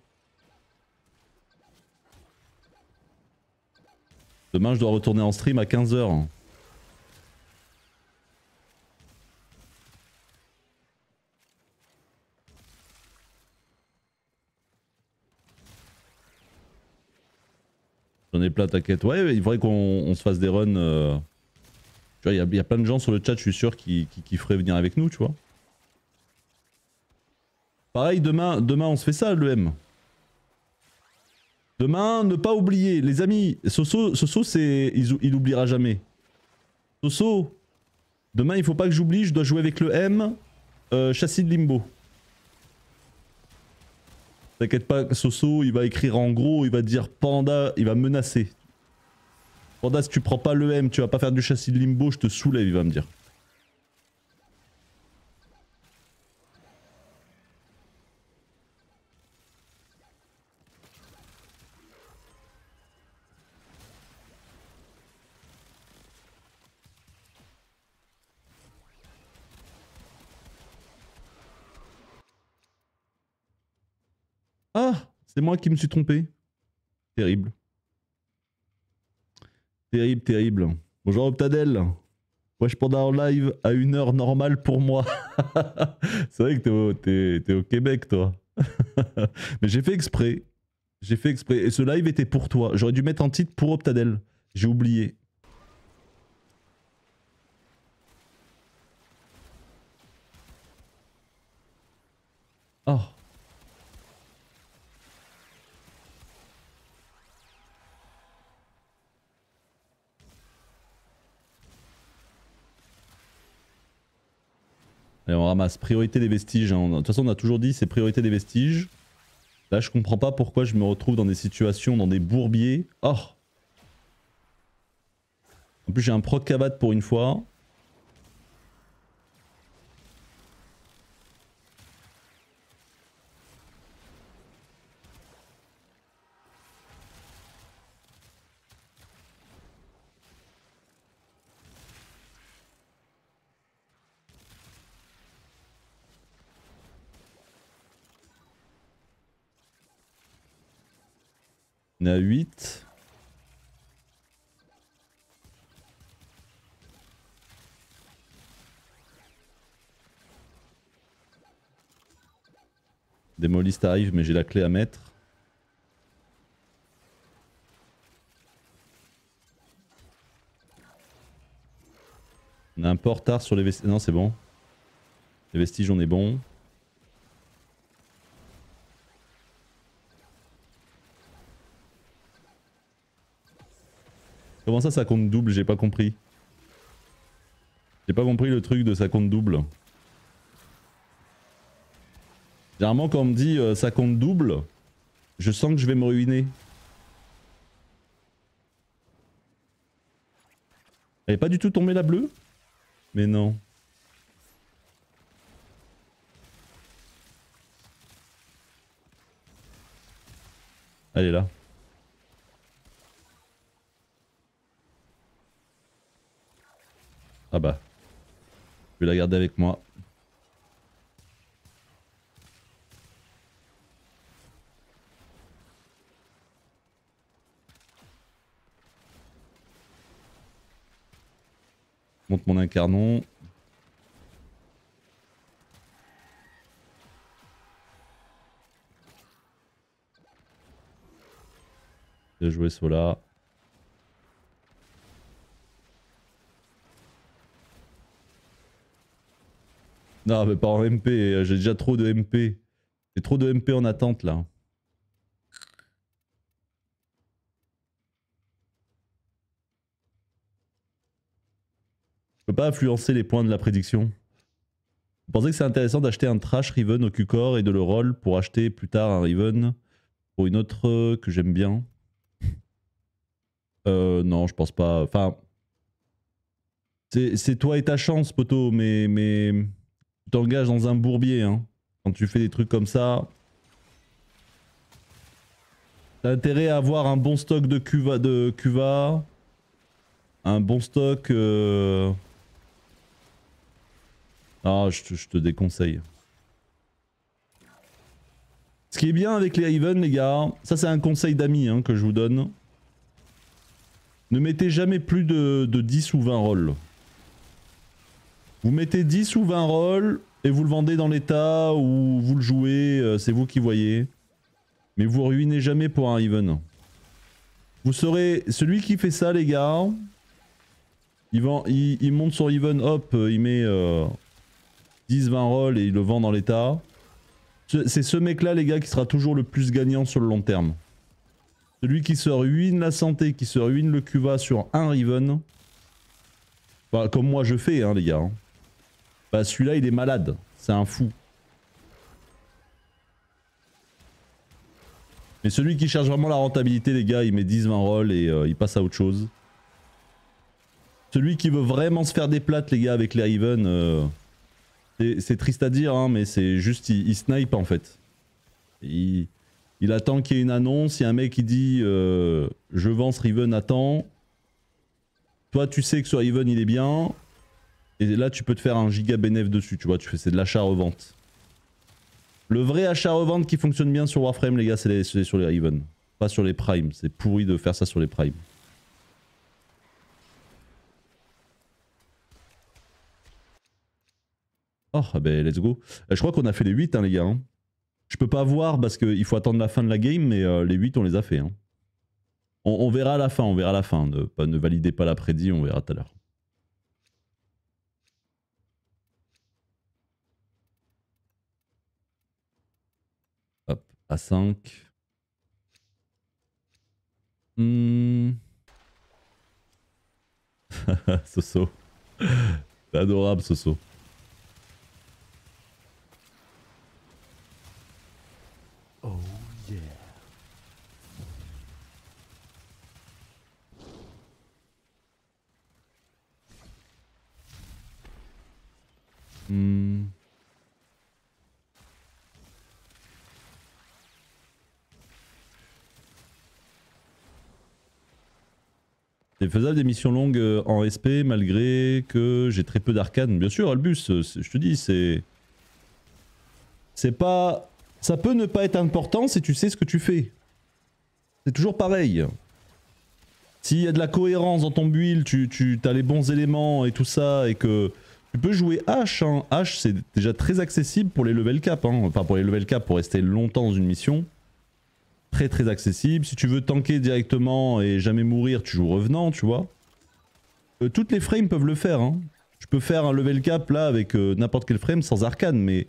Demain je dois retourner en stream à 15h. J'en ai plein, t'inquiète. Ouais, il faudrait qu'on on se fasse des runs. euh, Tu vois, il y, a- plein de gens sur le chat, je suis sûr, qui, feraient venir avec nous, tu vois. Pareil, demain, demain on se fait ça, le M. Demain, ne pas oublier, les amis, Soso, Soso c'est, il, il oubliera jamais. Soso, Demain, il faut pas que j'oublie, je dois jouer avec le M, euh, châssis de limbo. T'inquiète pas, Soso, il va écrire en gros, il va dire Panda, il va menacer. Panda, si tu prends pas le M, tu vas pas faire du châssis de limbo, je te soulève, il va me dire. Ah C'est moi qui me suis trompé. Terrible. Terrible, terrible. Bonjour Optadel. Wesh Panda en live à une heure normale pour moi. C'est vrai que t'es au, au Québec toi. Mais j'ai fait exprès. J'ai fait exprès. Et ce live était pour toi. J'aurais dû mettre un titre pour Optadel. J'ai oublié. Oh. Allez, on ramasse. Priorité des vestiges. Hein. De toute façon, on a toujours dit c'est priorité des vestiges. Là, je comprends pas pourquoi je me retrouve dans des situations, dans des bourbiers. Oh En plus, j'ai un proc cabat pour une fois. On à 8. Démoliste arrive, mais j'ai la clé à mettre. On a un peu retard sur les vestiges. Non, c'est bon. Les vestiges, on est bon. Comment ça, ça compte double J'ai pas compris. J'ai pas compris le truc de ça compte double. Généralement, quand on me dit euh, ça compte double, je sens que je vais me ruiner. Elle est pas du tout tombée la bleue? Mais non. Elle est là. Ah bah. Je vais la garder avec moi. Monte mon incarnon. Bien joué Sola. Non, mais pas en MP, j'ai déjà trop de MP. J'ai trop de MP en attente là. Je peux pas influencer les points de la prédiction. Vous pensez que c'est intéressant d'acheter un trash Riven au Q-Core et de le roll pour acheter plus tard un Riven pour une autre que j'aime bien? Euh, non, je pense pas. Enfin, c'est toi et ta chance, poteau, mais, mais tu t'engages dans un bourbier. Hein. Quand tu fais des trucs comme ça, t'as intérêt à avoir un bon stock de cuva, de cuva un bon stock. Euh... Ah, je te, déconseille. Ce qui est bien avec les Haven, les gars, ça c'est un conseil d'amis hein, que je vous donne. Ne mettez jamais plus de, de 10 ou 20 rolls. Vous mettez 10 ou 20 rolls et vous le vendez dans l'état ou vous le jouez, euh, c'est vous qui voyez. Mais vous ruinez jamais pour un even. Vous serez celui qui fait ça les gars. Il, vend, il, monte sur even, hop, euh, il met 10-20 euh, rolls et il le vend dans l'état. C'est ce mec là les gars qui sera toujours le plus gagnant sur le long terme. Celui qui se ruine la santé, qui se ruine le QVA sur un Riven, Bah, comme moi je fais, hein, les gars. Bah, celui-là, il est malade. C'est un fou. Mais celui qui cherche vraiment la rentabilité, les gars, il met 10-20 rolls et euh, il passe à autre chose. Celui qui veut vraiment se faire des plates, les gars, avec les Riven, euh, c'est- triste à dire, hein, mais c'est juste, il, snipe en fait. Il, attend qu'il y ait une annonce, il y a un mec qui dit euh, Je vends ce Riven temps. Toi, tu sais que ce Riven il est bien. Et là, tu peux te faire un giga bénéf dessus, tu vois. Tu fais, c'est de l'achat-revente. Le vrai achat-revente qui fonctionne bien sur Warframe, les gars, c'est sur les Riven. Pas sur les Prime. C'est pourri de faire ça sur les Prime. Oh, ah ben let's go. Euh, je crois qu'on a fait les 8, hein, les gars. hein. Je peux pas voir parce qu'il faut attendre la fin de la game, mais euh, les 8, on les a fait. hein. On, verra à la fin, on verra la fin. Ne, ne validez pas la prédit, on verra tout à l'heure. Hop, à 5. Hmm. Soso. C'est adorable, Soso. Oh yeah. Hmm. C'est faisable des missions longues euh, en SP malgré que j'ai très peu d'arcane. Bien sûr, Albus, euh, je te dis, c'est. C'est pas. Ça peut ne pas être important si tu sais ce que tu fais. C'est toujours pareil. S'il y a de la cohérence dans ton build, tu, tu as les bons éléments et tout ça, et que tu peux jouer H. Hein. H, c'est déjà très accessible pour les level cap. Hein. Enfin, pour les level cap, pour rester longtemps dans une mission. Très très accessible. Si tu veux tanker directement et jamais mourir, tu joues revenant, tu vois. Euh, toutes les frames peuvent le faire. Hein. Tu peux faire un level cap là avec euh, n'importe quel frame sans arcane, mais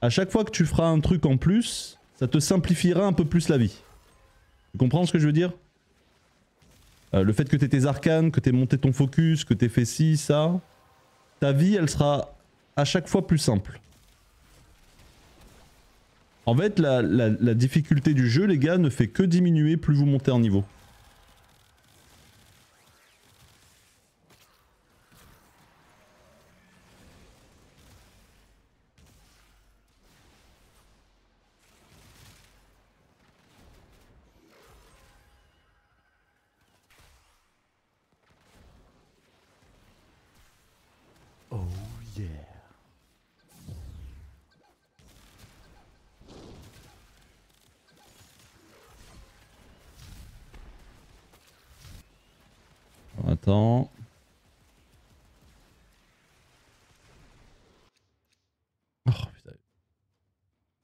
à chaque fois que tu feras un truc en plus, ça te simplifiera un peu plus la vie. Tu comprends ce que je veux dire? Euh, Le fait que tu tes arcanes, que tu monté ton focus, que tu fait ci, ça, ta vie elle sera à chaque fois plus simple. En fait, la, la- la difficulté du jeu, les gars, ne fait que diminuer plus vous montez en niveau. Oh yeah. Oh.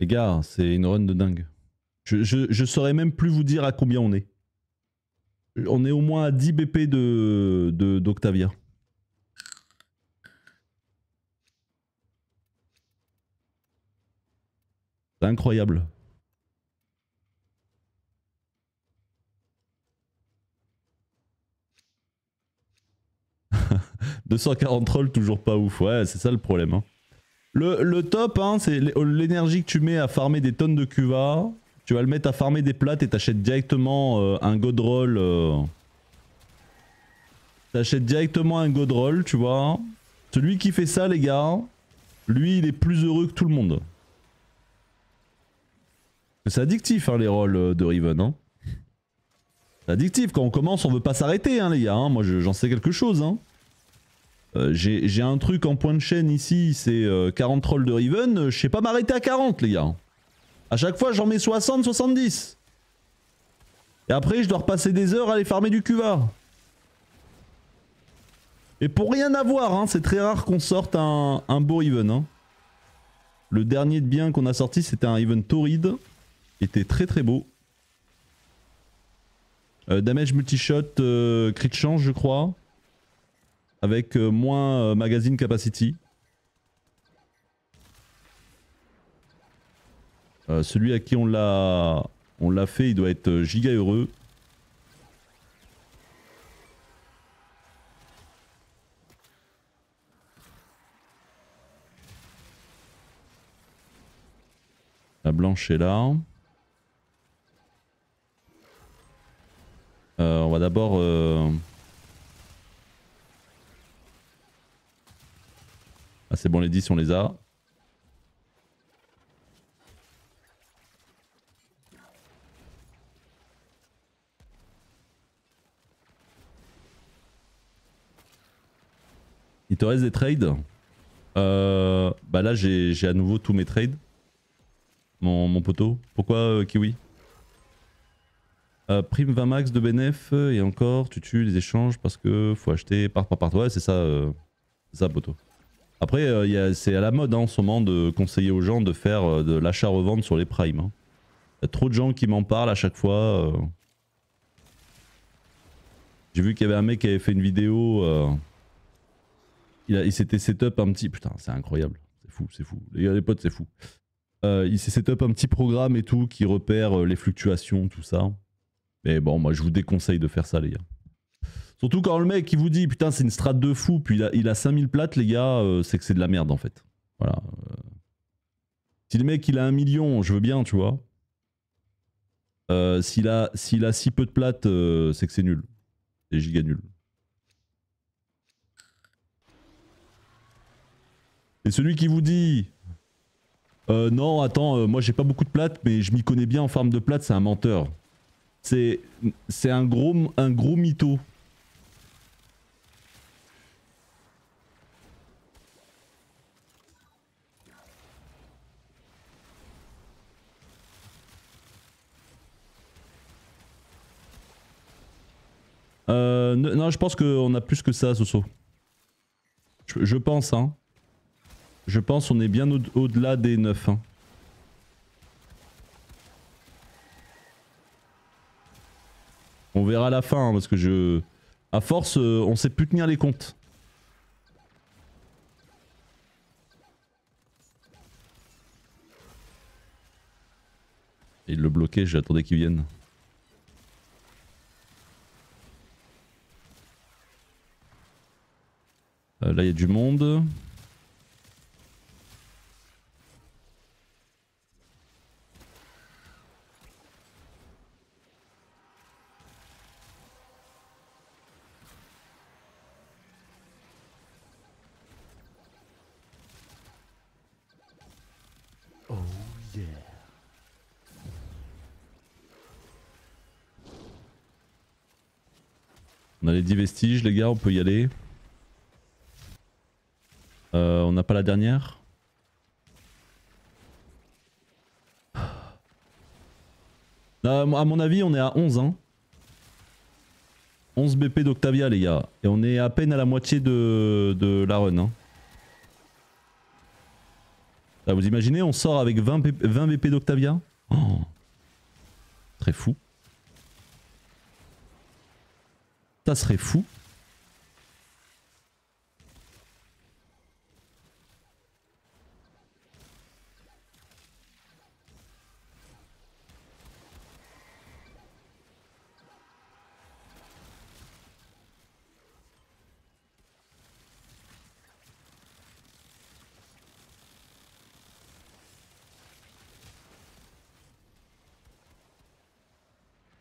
Les gars, c'est une run de dingue. Je, je, je saurais même plus vous dire à combien on est. On est au moins à 10 BP de de- d'Octavia. C'est incroyable. « 240 trolls, toujours pas ouf. Ouais, c'est ça le problème. hein. Le, le top, hein, c'est l'é- l'énergie que tu mets à farmer des tonnes de QVA. Tu vas le mettre à farmer des plates et t'achètes directement euh, un god roll. euh, T'achètes directement un god roll, tu vois. Celui qui fait ça, les gars, lui, il est plus heureux que tout le monde. C'est addictif, hein, les rolls euh, de Riven. Hein. C'est addictif. Quand on commence, on veut pas s'arrêter, hein, les gars. hein. Moi, je- j'en sais quelque chose. Hein. Euh, J'ai un truc en point de chaîne ici, c'est euh, 40 trolls de Riven. euh, Je sais pas m'arrêter à 40, les gars. À chaque fois, j'en mets 60, 70. Et après, je dois repasser des heures à aller farmer du cuva. Et pour rien avoir, hein, c'est très rare qu'on sorte un, beau Riven. hein. Le dernier de bien qu'on a sorti, c'était un Riven Torrid. Était très très beau. Euh, damage multishot, euh, crit change, je crois avec euh, moins euh, magazine capacity. Euh, celui à qui on l'a on l'a fait, il doit être giga heureux. La blanche est là. On va d'abord... Ah c'est bon les 10 on les a. Il te reste des trades euh, Bah là j'ai à nouveau tous mes trades. Mon, poteau. Pourquoi euh, Kiwi? Euh, Prime 20 max de euh, et encore tu tues les échanges parce que faut acheter par par par. Ouais c'est ça, ça poteau. Après euh, c'est à la mode hein, en ce moment de conseiller aux gens de faire euh, de l'achat-revente sur les primes. hein. Il y a trop de gens qui m'en parlent à chaque fois. euh. J'ai vu qu'il y avait un mec qui avait fait une vidéo. il, s'était setup un petit. Putain, c'est incroyable. C'est fou, c'est fou. Les les potes, c'est fou. Il s'est setup un petit programme et tout qui repère les fluctuations, tout ça. Mais bon, moi, je vous déconseille de faire ça, les gars. Surtout quand le mec il vous dit putain, c'est une strat de fou, puis il a, il a 5000 plates, les gars, euh, c'est que c'est de la merde en fait. Voilà. euh. Si le mec il a un million, je veux bien, tu vois. Euh, s'il a, a si peu de plates, c'est que c'est nul. C'est giga nul. Et celui qui vous dit non, attends, moi j'ai pas beaucoup de plates, mais je m'y connais bien en farm de plates, c'est un menteur. C'est c'est un gros un gros mytho. Euh, non, je pense qu'on a plus que ça, Soso. Je, pense, hein. Je pense on est bien au- au-delà des 9. Hein. On verra à la fin, hein, parce que je... À force, euh, on sait plus tenir les comptes. Il le bloquait, j'attendais qu'il vienne. Euh, là, il y a du monde. On a les 10 vestiges, les gars, on peut y aller. Euh, on n'a pas la dernière Euh, À mon avis, on est à 11. Hein. 11 BP d'Octavia, les gars. Et on est à peine à la moitié de, la run. hein. Là, vous imaginez, on sort avec 20, BP, 20 BP d'Octavia Oh. Très fou. Ça serait fou.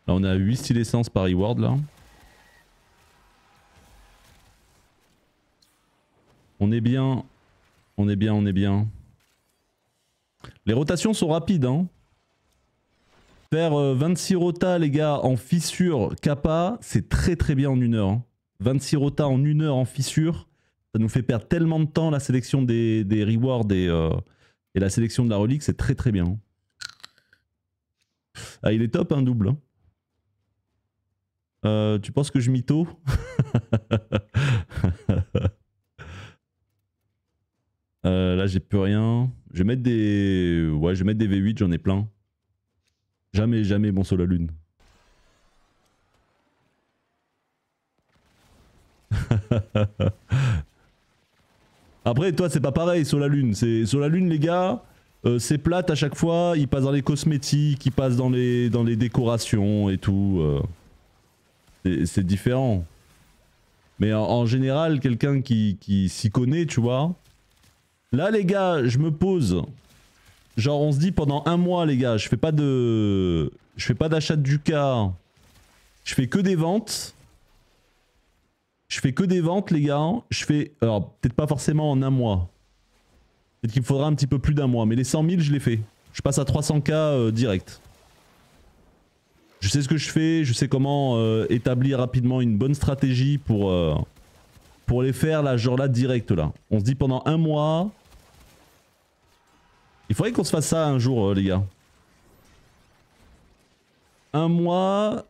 Là, on à 8 styles par reward là. On est bien. On est bien, on est bien. Les rotations sont rapides, hein. Faire euh, 26 rotas, les gars, en fissure kappa, c'est très très bien en une heure. hein. 26 rotas en une heure en fissure, ça nous fait perdre tellement de temps la sélection des, des rewards et, euh, et la sélection de la relique, c'est très très bien. Ah, il est top, un double. Euh, tu penses que je mytho Euh, Là, j'ai plus rien. Je vais mettre des. Ouais, je vais mettre des V8, j'en ai plein. Jamais, jamais bon sur la lune. Après, toi, c'est pas pareil sur la lune. Sur la lune, les gars. euh, c'est plate à chaque fois. Ils passent dans les cosmétiques, ils passent dans les dans les décorations et tout. euh. C'est- différent. Mais en, général, quelqu'un qui, s'y connaît, tu vois. Là, les gars, je me pose. genre on se dit pendant un mois les gars, je fais pas de... Je fais pas d'achat de Ducat. Je fais que des ventes. Je fais que des ventes les gars. Je fais... Alors peut-être pas forcément en un mois. Peut-être qu'il me faudra un petit peu plus d'un mois. Mais les 100 000 je les fais. Je passe à 300k euh, direct. Je sais ce que je fais, je sais comment euh, établir rapidement une bonne stratégie pour, euh, pour les faire là, genre là, direct là. On se dit pendant un mois. Il faudrait qu'on se fasse ça un jour, euh, les gars. Un mois,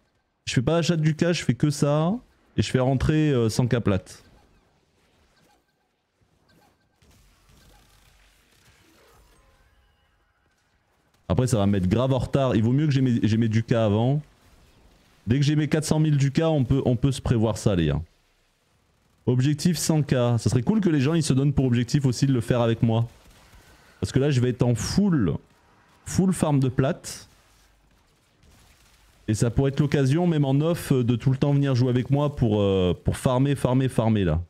je fais pas d'achat du cash, je fais que ça. Et je fais rentrer 100k plate. Après, ça va me mettre grave en retard. Il vaut mieux que j'ai mes, mes Ducats avant. Dès que j'ai mes 400 000 Ducats, on peut, on peut se prévoir ça, les gars. Objectif 100k. Ça serait cool que les gens ils se donnent pour objectif aussi de le faire avec moi. Parce que là, je vais être en full, full farm de plate. Et ça pourrait être l'occasion, même en off, de tout le temps venir jouer avec moi pour, euh, pour farmer, farmer, farmer là.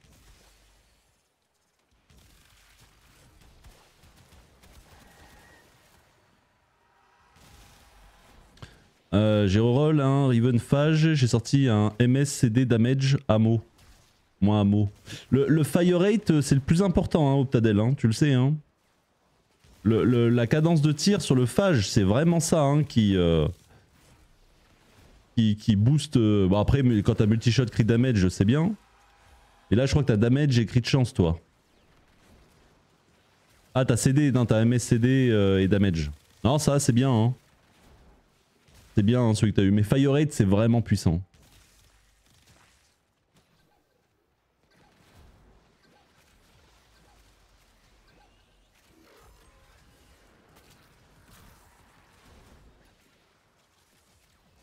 Euh, j'ai reroll un Riven Phage, j'ai sorti un MSCD Damage Ammo. Moins Ammo. Le, fire rate, euh, c'est le plus important, hein, Optadel, hein, tu le sais. Hein. La cadence de tir sur le Phage, c'est vraiment ça hein, qui, euh, qui, booste. bon, après, quand t'as multishot crit damage, sais bien. Et là, je crois que t'as damage et crit chance, toi. Ah, t'as CD, non, t'as MSCD et damage. Non, ça, c'est bien, hein. C'est bien hein, celui que t'as eu. Mais Fire Rate, c'est vraiment puissant.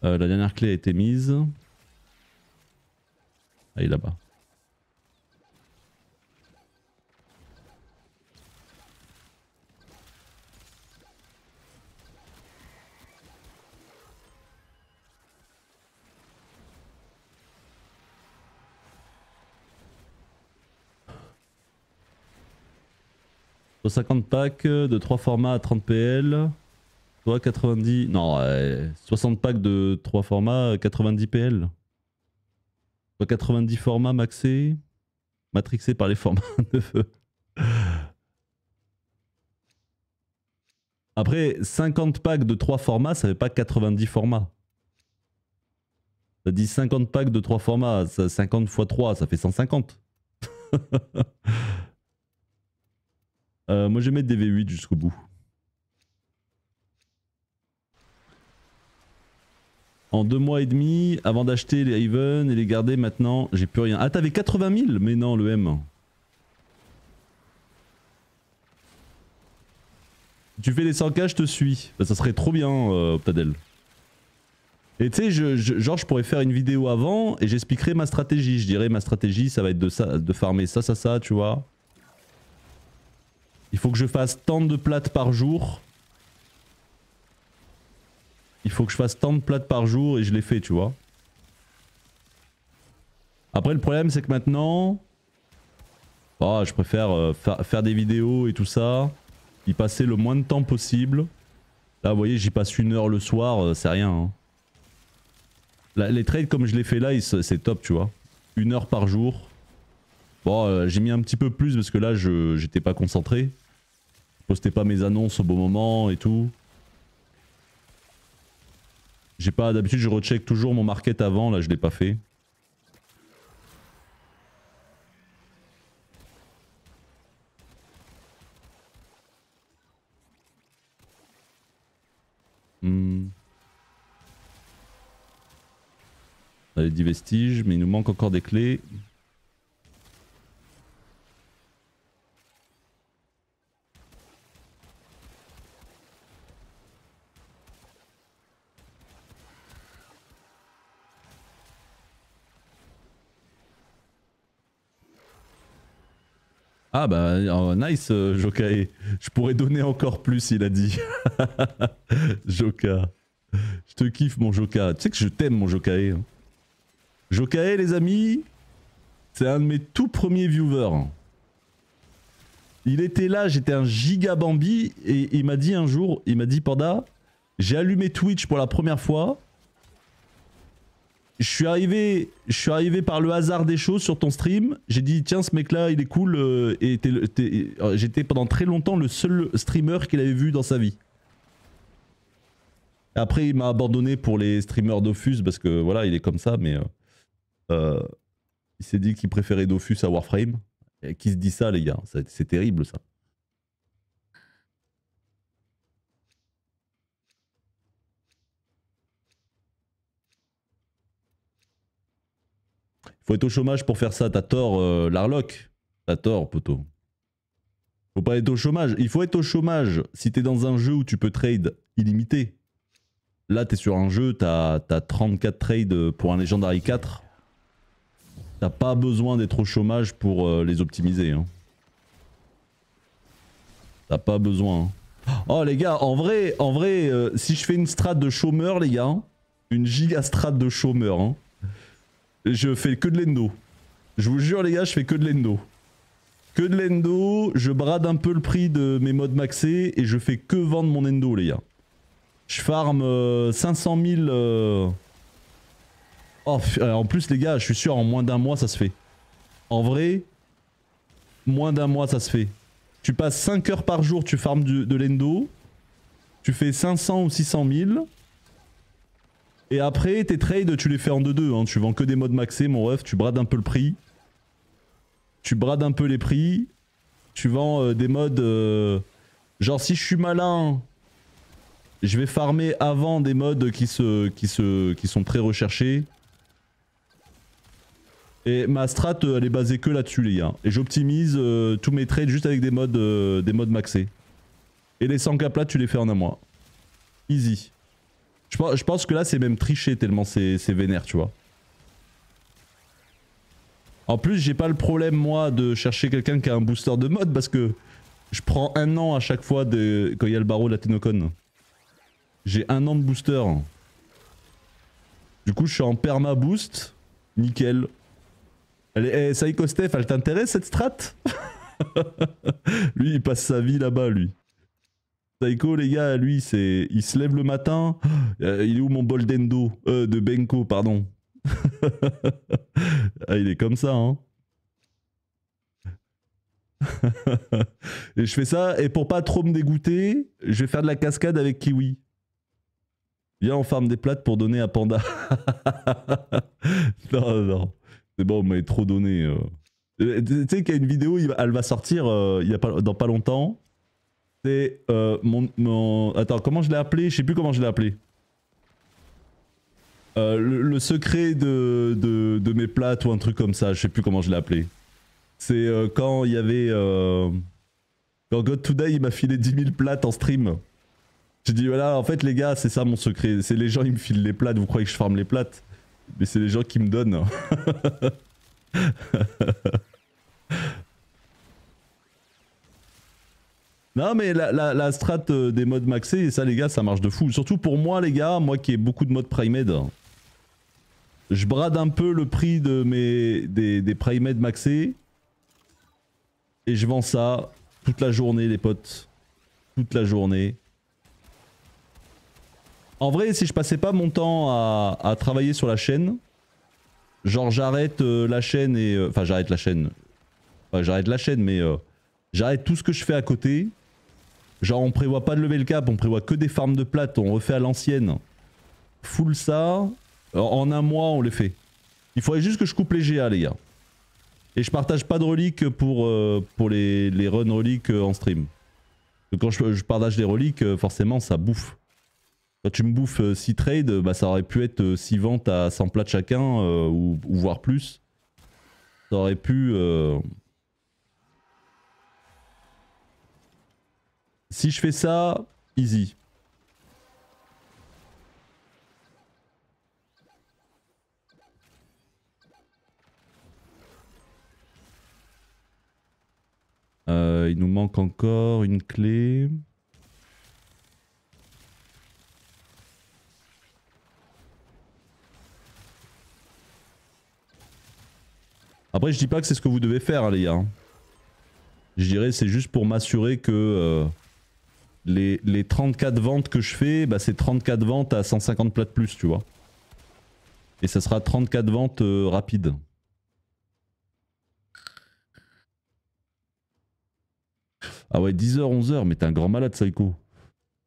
Euh, la dernière clé a été mise. Ah, il est là-bas. Soit 50 packs de 3 formats à 30 PL. Soit 90. Non, ouais, 60 packs de 3 formats, 90 PL. Soit 90 formats maxés. Matrixés par les formats de feu. Après, 50 packs de 3 formats, ça fait pas 90 formats. Ça dit 50 packs de 3 formats, ça- 50 x 3, ça fait 150. Euh, moi je vais mettre des V8 jusqu'au bout. En deux mois et demi, avant d'acheter les Haven et les garder maintenant, j'ai plus rien. Ah t'avais 80 000 Mais non le M. Tu fais les 100k, je te suis. Bah, ça serait trop bien, euh, Optadel. Et tu sais, je, genre je pourrais faire une vidéo avant et j'expliquerai ma stratégie. Je dirais ma stratégie, ça va être de farmer ça, ça, ça, tu vois. Il faut que je fasse tant de plates par jour. Il faut que je fasse tant de plates par jour et je les fais, tu vois. Après, le problème, c'est que maintenant. Oh, je préfère euh, fa- faire des vidéos et tout ça. Y passer le moins de temps possible. Là, vous voyez, j'y passe une heure le soir, euh, c'est rien. hein. Les trades, comme je les fais là, c'est top, tu vois. Une heure par jour. Bon, euh, j'ai mis un petit peu plus parce que là, je j'étais pas concentré. Postais pas mes annonces au bon moment et tout. J'ai pas d'habitude, je recheck toujours mon market avant. Là, je l'ai pas fait. On a les 10 vestiges, mais il nous manque encore des clés. Ah bah oh, nice euh, Jokae. Je pourrais donner encore plus il a dit. Joka. Je te kiffe mon Joka. Tu sais que je t'aime mon Jokae. hein. Jokae les amis, c'est un de mes tout premiers viewers. Il était là, j'étais un giga Bambi et il m'a dit un jour, il m'a dit Panda, j'ai allumé Twitch pour la première fois. Je suis arrivé, par le hasard des choses sur ton stream. J'ai dit tiens ce mec là il est cool euh, et euh, j'étais pendant très longtemps le seul streamer qu'il avait vu dans sa vie. Après il m'a abandonné pour les streamers Dofus parce que voilà il est comme ça mais euh, il s'est dit qu'il préférait Dofus à Warframe. Qui se dit ça les gars? C'est terrible ça. Faut être au chômage pour faire ça. T'as tort, euh, Larlock. T'as tort, poteau. Faut pas être au chômage. Il faut être au chômage si t'es dans un jeu où tu peux trade illimité. Là, t'es sur un jeu, t'as as 34 trades pour un Legendary 4. T'as pas besoin d'être au chômage pour euh, les optimiser. hein. T'as pas besoin. hein. Oh les gars, en vrai, en vrai, euh, si je fais une strat de chômeur, les gars, une giga strat de chômeur, hein, je fais que de l'endo. Je vous jure les gars, je fais que de l'endo. Que de l'endo, je brade un peu le prix de mes modes maxés et je fais que vendre mon endo les gars. Je farm euh, 500 000... euh, Oh, f- euh, en plus les gars, je suis sûr en moins d'un mois ça se fait. En vrai, moins d'un mois ça se fait. Tu passes 5 heures par jour, tu farmes de l'endo. Tu fais 500 ou 600 000. Et après, tes trades, tu les fais en 2-2. Hein. Tu vends que des modes maxés, mon ref. Tu brades un peu le prix. Tu brades un peu les prix. Tu vends euh, des modes. euh, Genre, si je suis malin, je vais farmer avant des modes qui, sont très recherchés. Et ma strat, euh, elle est basée que là-dessus, les gars. Et j'optimise tous mes trades juste avec des modes, des modes maxés. Et les 100 cap là, tu les fais en un mois. Easy. Je pense, que là, c'est même triché tellement c'est vénère, tu vois. En plus, j'ai pas le problème, moi, de chercher quelqu'un qui a un booster de mode parce que je prends un an à chaque fois de... quand il y a le barreau de la Tenocon. J'ai un an de booster. Du coup, je suis en perma boost. Nickel. Elle est... eh, Saïko Steph, elle t'intéresse cette strat? Lui, il passe sa vie là-bas, lui. Saïko, les gars, lui, c'est, il se lève le matin. Euh, il est où mon bol d'endo euh, De Benko, pardon? ah, il est comme ça, hein. et je fais ça, et pour pas trop me dégoûter, je vais faire de la cascade avec Kiwi. Viens, on farme des plates pour donner à Panda. non, non. C'est bon, on m'avait trop donné. euh. Tu sais qu'il y a une vidéo, elle va sortir il a pas, dans pas longtemps. C'est euh, mon, Attends, comment je l'ai appelé? Je sais plus comment je l'ai appelé. Euh, le, secret de, de, mes plates ou un truc comme ça, je sais plus comment je l'ai appelé. C'est euh, quand il y avait. quand God Today il m'a filé 10 000 plates en stream. J'ai dit voilà, en fait les gars, c'est ça mon secret. C'est les gens, ils me filent les plates, vous croyez que je farme les plates? Mais c'est les gens qui me donnent. Non mais la, la, la strat euh, des modes maxés, ça les gars, ça marche de fou. Surtout pour moi les gars, moi qui ai beaucoup de modes primed. Je brade un peu le prix de mes des, des primed maxés. Et je vends ça toute la journée les potes. Toute la journée. En vrai, si je passais pas mon temps à, à travailler sur la chaîne, genre j'arrête euh, la chaîne et... euh, Enfin j'arrête la chaîne. Enfin j'arrête la chaîne mais... euh, J'arrête tout ce que je fais à côté. Genre on prévoit pas de lever le cap, on prévoit que des farms de plates, on refait à l'ancienne. Full ça. En- un mois on les fait. Il faudrait juste que je coupe les GA les gars. Et je partage pas de reliques pour, euh, les, les run reliques euh, en stream. Quand je, partage des reliques, euh, forcément ça bouffe. Quand tu me bouffes 6 trades, bah, ça aurait pu être 6 ventes à 100 plats chacun, ou, voire plus. Ça aurait pu... Si je fais ça, easy. Euh, il nous manque encore une clé. Après, je dis pas que c'est ce que vous devez faire, les gars. Je dirais c'est juste pour m'assurer que euh, les, les 34 ventes que je fais, bah, c'est 34 ventes à 150 plats de plus, tu vois. Et ça sera 34 ventes euh, rapides. Ah ouais, 10h, 11h, mais t'es un grand malade, Psycho.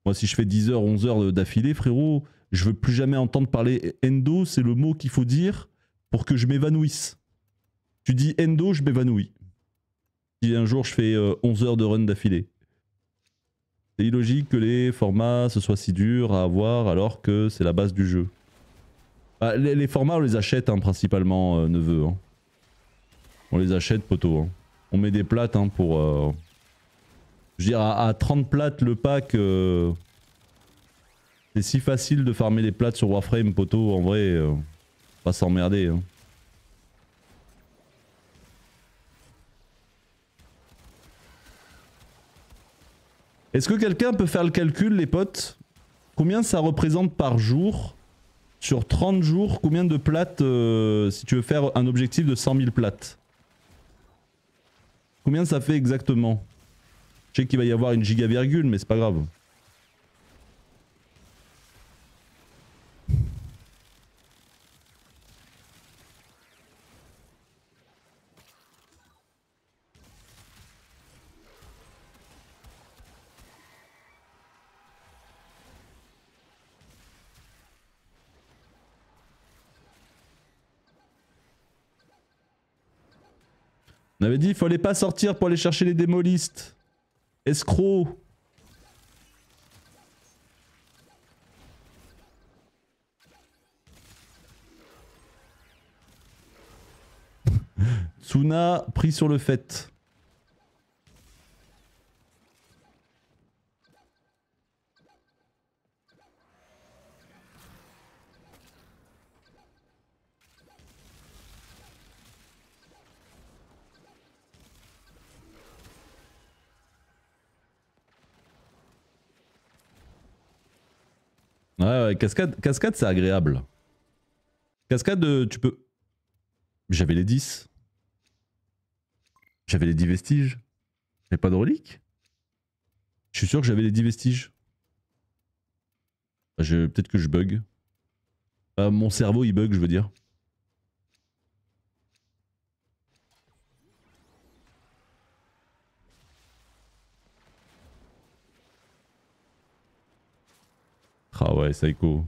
Moi, si je fais 10h, 11h d'affilée, frérot, je veux plus jamais entendre parler endo, c'est le mot qu'il faut dire pour que je m'évanouisse. Tu dis endo, je m'évanouis. Si un jour je fais 11 heures de run d'affilée. C'est illogique que les formats ce soit si dur à avoir alors que c'est la base du jeu. Bah, les, formats on les achète hein, principalement, euh, neveu. hein. On les achète poteau. hein. On met des plates pour... euh, Je veux dire à, à 30 plates le pack... euh, C'est si facile de farmer les plates sur Warframe poteau en vrai. euh, Pas s'emmerder. hein. Est-ce que quelqu'un peut faire le calcul, les potes? Combien ça représente par jour? Sur 30 jours, combien de plates euh, si tu veux faire un objectif de 100 000 plates? Combien ça fait exactement? Je sais qu'il va y avoir une giga virgule, mais c'est pas grave. On avait dit il fallait pas sortir pour aller chercher les démolistes. Escroc. Tsuna pris sur le fait. Ouais, ouais, cascade, cascade c'est agréable. Cascade, euh, tu peux. J'avais les 10. J'avais les 10 vestiges. J'avais pas de reliques Je suis sûr que j'avais les 10 vestiges. Peut-être que je bug. Ah, mon cerveau il bug, je veux dire. Ah ouais, Psycho.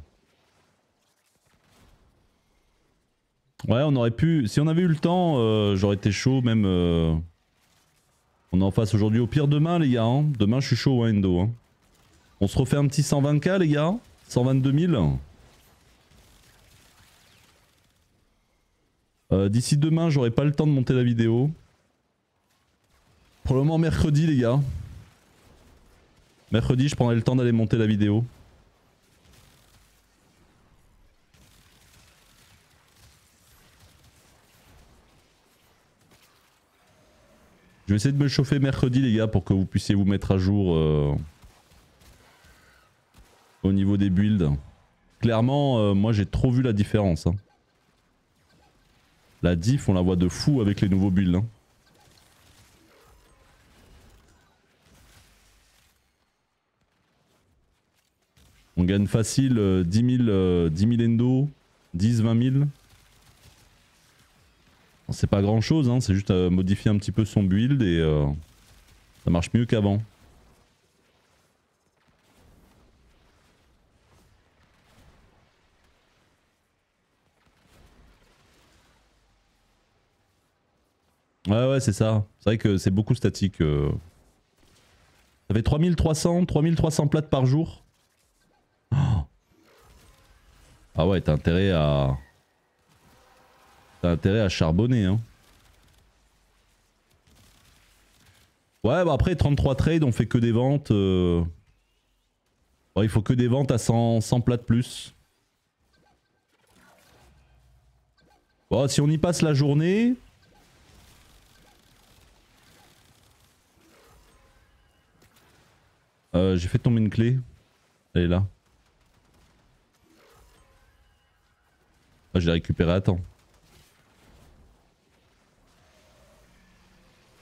Ouais, on aurait pu. Si on avait eu le temps, euh, j'aurais été chaud, même. euh, On est en face aujourd'hui. Au pire, demain, les gars. hein. Demain, je suis chaud, hein, Endo. hein. On se refait un petit 120k, les gars 122 000. Euh, D'ici demain, j'aurai pas le temps de monter la vidéo. Probablement mercredi, les gars. Mercredi, je prendrai le temps d'aller monter la vidéo. Je vais essayer de me chauffer mercredi les gars pour que vous puissiez vous mettre à jour euh, au niveau des builds. Clairement, euh, moi j'ai trop vu la différence. hein. La diff, on la voit de fou avec les nouveaux builds. hein. On gagne facile euh, 10 000, euh, 10 000 endo, 10, 20 000. C'est pas grand chose, hein, c'est juste à modifier un petit peu son build et euh, ça marche mieux qu'avant. Ouais ouais c'est ça, c'est vrai que c'est beaucoup statique. euh. Ça fait 3300, 3300 plates par jour. Ah ouais t'as intérêt à... T'as intérêt à charbonner, hein. Ouais, bah après 33 trades, on fait que des ventes. euh. Ouais, il faut que des ventes à 100, 100 plats de plus. Bon, si on y passe la journée. Euh, J'ai fait tomber une clé. Elle est là. Ah, je l'ai récupérée à temps.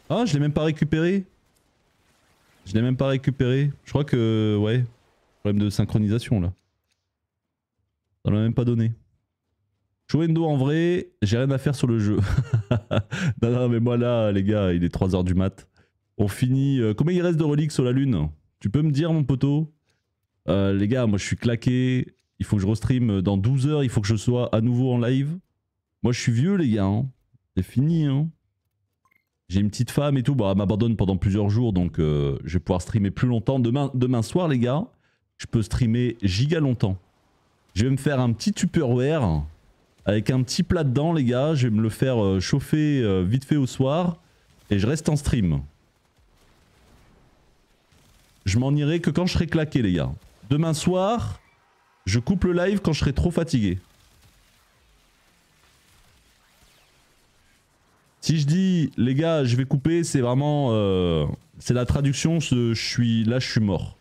Ah, je l'ai même pas récupéré. Je l'ai même pas récupéré. Je crois que, ouais, problème de synchronisation là. Ça l'a même pas donné. Chouendo en vrai, j'ai rien à faire sur le jeu. non, non, mais moi là, les gars, il est 3h du mat. On finit. euh, combien il reste de reliques sur la lune? Tu peux me dire, mon poteau? Euh, Les gars, moi je suis claqué. Il faut que je restream dans 12 heures. Il faut que je sois à nouveau en live. Moi je suis vieux, les gars. hein. C'est fini. Hein. J'ai une petite femme et tout. Bon, elle m'abandonne pendant plusieurs jours, donc euh, je vais pouvoir streamer plus longtemps. Demain, demain soir, les gars, je peux streamer giga longtemps. Je vais me faire un petit Tupperware avec un petit plat dedans, les gars. Je vais me le faire euh, chauffer euh, vite fait au soir et je reste en stream. Je m'en irai que quand je serai claqué, les gars. Demain soir, je coupe le live quand je serai trop fatigué. Si je dis, les gars, je vais couper, c'est vraiment. euh, c'est la traduction, je suis. Là, je suis mort.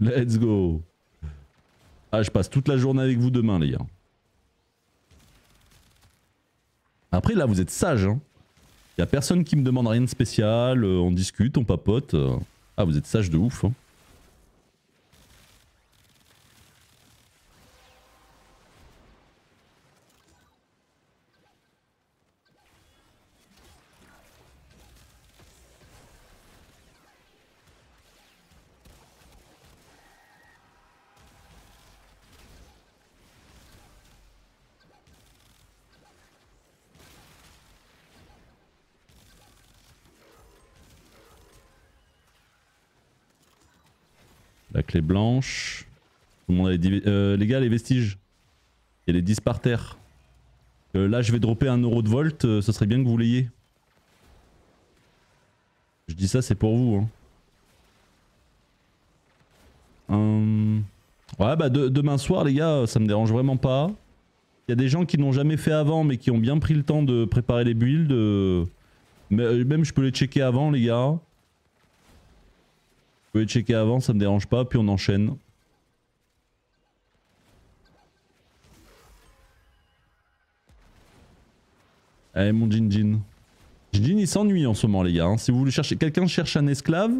Let's go. Ah, je passe toute la journée avec vous demain, les gars. Après, là, vous êtes sages, hein. Y a personne qui me demande rien de spécial, euh, on discute, on papote. euh. Ah, vous êtes sages de ouf, hein. Les, div- euh, les gars, les vestiges. Il y a les 10 par terre. Euh, là, je vais dropper un euro de volt. euh, ça serait bien que vous l'ayez. Je dis ça, c'est pour vous. Hein. Ouais, bah de- demain soir, les gars, ça me dérange vraiment pas. Il y a des gens qui n'ont jamais fait avant, mais qui ont bien pris le temps de préparer les builds. euh, euh, Même je peux les checker avant, les gars. Vous pouvez checker avant, ça me dérange pas, puis on enchaîne. Allez mon Jinjin. Jinjin il s'ennuie en ce moment les gars. hein. Si vous voulez chercher, quelqu'un cherche un esclave,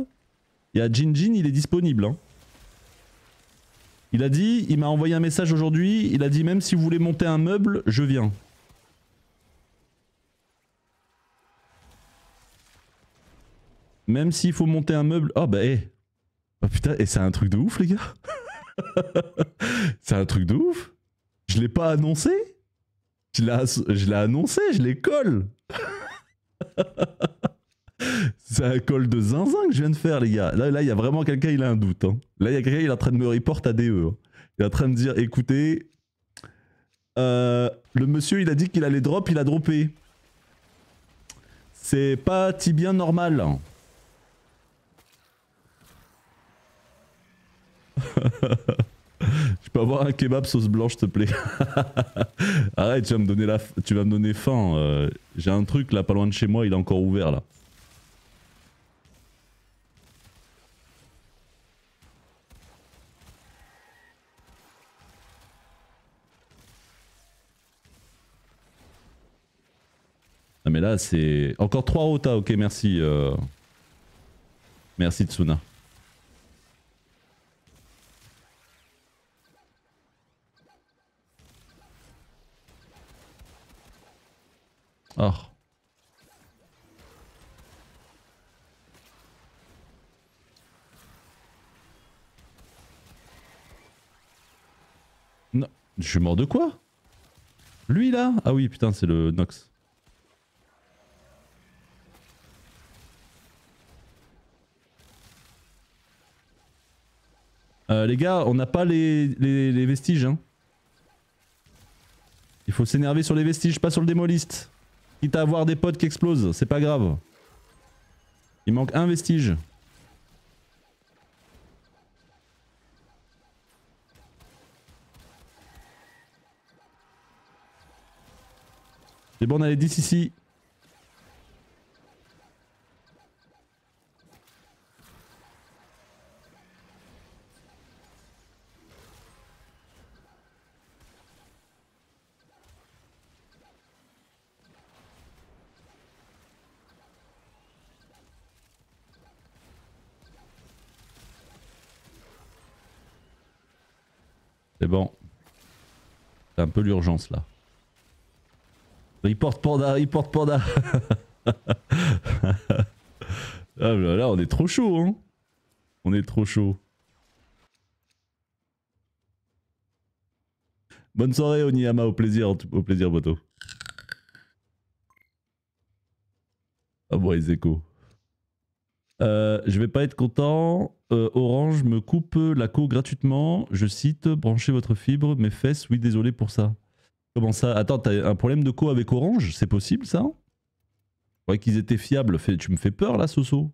il y a Jinjin, il est disponible. hein. Il a dit, il m'a envoyé un message aujourd'hui, il a dit même si vous voulez monter un meuble, je viens. Même s'il faut monter un meuble. Oh bah eh. Oh putain, et c'est un truc de ouf les gars. c'est un truc de ouf. Je l'ai pas annoncé. Je l'ai l'ai annoncé, je les colle. c'est un call de zinzin que je viens de faire les gars. Là, là, il y a vraiment quelqu'un, il a un doute. hein. Là, il y a quelqu'un, il est en train de me report à DE. hein. Il est en train de dire, écoutez, euh, le monsieur, il a dit qu'il allait drop, il a droppé. C'est pas bien normal. Je peux avoir un kebab sauce blanche, s'il te plaît. Arrête, tu vas me donner, la tu vas me donner faim. euh, J'ai un truc là, pas loin de chez moi, il est encore ouvert là. Ah mais là c'est... Encore 3 rota, ok merci. euh. Merci Tsuna. Ah. Non, je suis mort de quoi? Lui là? Ah oui, putain, c'est le Nox. Euh, les gars, on n'a pas les, les- les vestiges. Hein. Il faut s'énerver sur les vestiges, pas sur le démoliste. Quitte à avoir des potes qui explosent, c'est pas grave. Il manque un vestige. Bon, on a les 10 ici. C'est bon. C'est un peu l'urgence là. Report Panda, report Panda. ah là, on est trop chaud, hein. On est trop chaud. Bonne soirée Oniyama, au plaisir, au plaisir Boto. Ah bon, les échos. Euh, je vais pas être content. Euh, Orange me coupe la co gratuitement. Je cite, branchez votre fibre, mes fesses, oui désolé pour ça. Comment ça? Attends, t'as un problème de co avec Orange? C'est possible ça? Je qu'ils étaient fiables. Tu me fais peur là, Soso?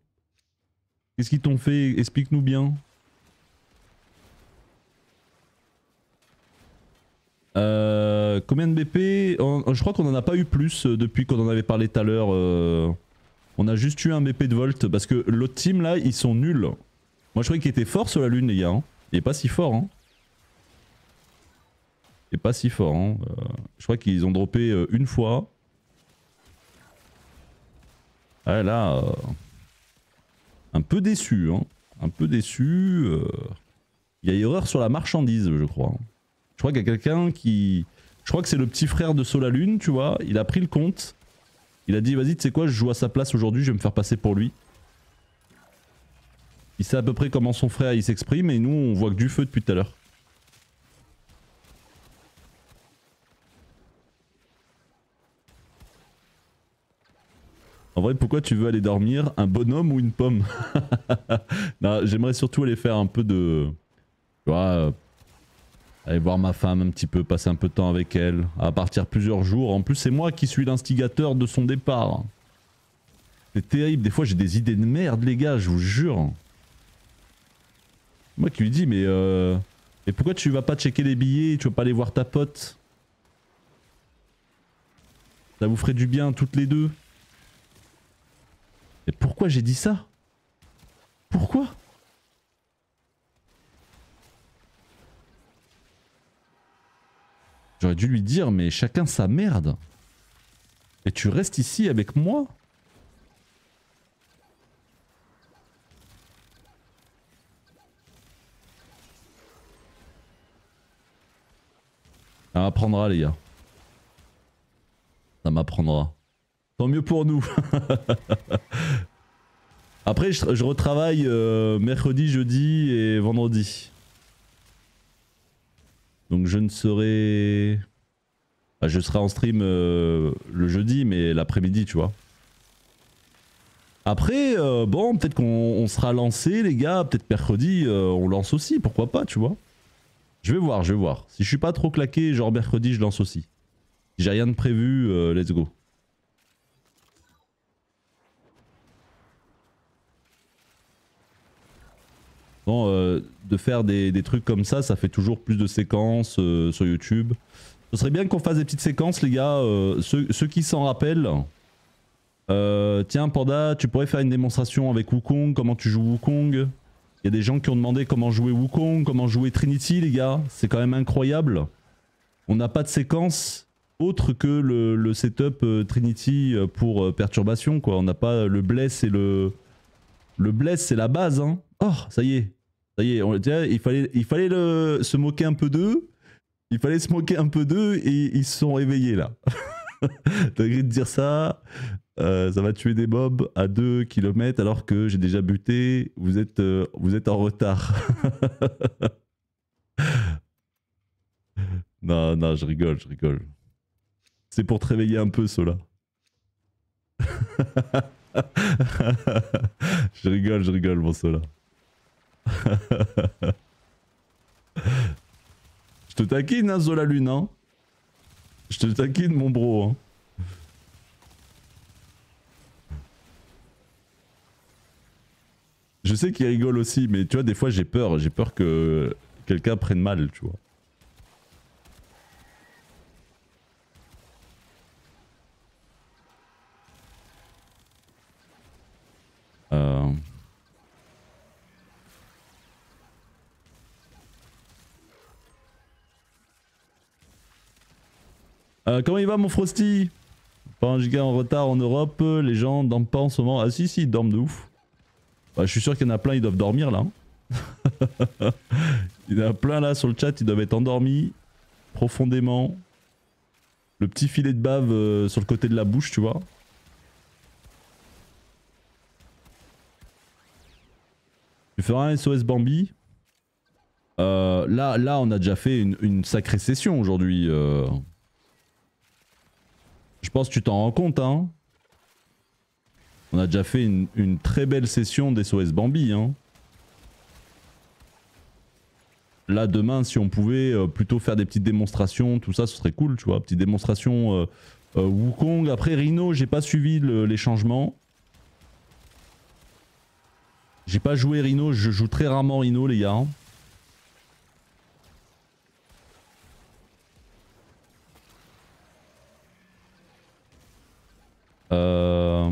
Qu'est-ce qu'ils t'ont fait? Explique-nous bien. Euh, combien de BP Je crois qu'on en a pas eu plus depuis qu'on en avait parlé tout à l'heure. On a juste eu un BP de Volt parce que l'autre team là, ils sont nuls. Moi je croyais qu'il était fort sur la lune, les gars. hein. Il est pas si fort. Hein. Il est pas si fort. Hein. Euh, je crois qu'ils ont droppé euh, une fois. Ouais, là. euh, un peu déçu. Hein. Un peu déçu. Il y a erreur sur la marchandise, je crois. Je crois qu'il y a quelqu'un qui. Je crois que c'est le petit frère de Solalune, tu vois. Il a pris le compte. Il a dit vas-y, tu sais quoi, je joue à sa place aujourd'hui, je vais me faire passer pour lui. Il sait à peu près comment son frère il s'exprime et nous on voit que du feu depuis tout à l'heure. En vrai, pourquoi tu veux aller dormir Un bonhomme ou une pomme? J'aimerais surtout aller faire un peu de. Tu vois, aller voir ma femme un petit peu, passer un peu de temps avec elle, à partir plusieurs jours. En plus, c'est moi qui suis l'instigateur de son départ. C'est terrible, des fois j'ai des idées de merde, les gars, je vous jure. Moi qui lui dis, mais euh, mais pourquoi tu vas pas checker les billets, tu vas pas aller voir ta pote? Ça vous ferait du bien toutes les deux? Mais pourquoi j'ai dit ça? Pourquoi? J'aurais dû lui dire, mais chacun sa merde. Et tu restes ici avec moi? Ça m'apprendra les gars. Ça m'apprendra. Tant mieux pour nous. Après, je, retravaille euh, mercredi, jeudi et vendredi. Donc je ne serai... Bah, je serai en stream euh, le jeudi, mais l'après-midi, tu vois. Après, euh, bon, peut-être qu'on on sera lancé, les gars. Peut-être mercredi, euh, on lance aussi, pourquoi pas, tu vois. Je vais voir, je vais voir. Si je suis pas trop claqué, genre mercredi, je lance aussi. Si j'ai rien de prévu, let's go. Euh, de faire des, trucs comme ça, ça fait toujours plus de séquences euh, sur YouTube. Ce serait bien qu'on fasse des petites séquences, les gars. euh, ceux, qui s'en rappellent. Tiens, Panda, tu pourrais faire une démonstration avec Wukong, comment tu joues Wukong. Il y a des gens qui ont demandé comment jouer Wukong, comment jouer Trinity, les gars. C'est quand même incroyable. On n'a pas de séquence autre que le, setup Trinity pour perturbation, quoi. On n'a pas le bless et le. Le bless, c'est la base, hein. Oh, ça y est. Ça y est, on- il fallait, il fallait se moquer un peu d'eux. Il fallait se moquer un peu d'eux et ils se sont réveillés là. T'as de dire ça? Euh, Ça va tuer des mobs à 2 km alors que j'ai déjà buté. Vous êtes, euh, vous êtes en retard. non, non, je rigole, je rigole. C'est pour te réveiller un peu, cela. je rigole, je rigole, mon Sola. Je te taquine, hein, Zola Lune, hein. Je te taquine, mon bro, hein. Je sais qu'il rigole aussi, mais tu vois, des fois j'ai peur. J'ai peur que quelqu'un prenne mal, tu vois. Euh... Euh, comment il va mon Frosty? Pas un giga en retard en Europe, les gens dorment pas en ce moment. Ah si si, ils dorment de ouf. Bah, je suis sûr qu'il y en a plein, ils doivent dormir là. hein. Il y en a plein là sur le chat, ils doivent être endormis profondément. Le petit filet de bave euh, sur le côté de la bouche, tu vois. Tu feras un SOS Bambi? Euh, là, là, on a déjà fait une, sacrée session aujourd'hui. Je pense que tu t'en rends compte, hein. On a déjà fait une, très belle session d'SOS Bambi, hein. Là, demain, si on pouvait euh, plutôt faire des petites démonstrations, tout ça, ce serait cool, tu vois. Petite démonstration euh, euh, Wukong. Après, Rhino, j'ai pas suivi le- les changements. J'ai pas joué Rhino, je joue très rarement Rhino, les gars. Euh...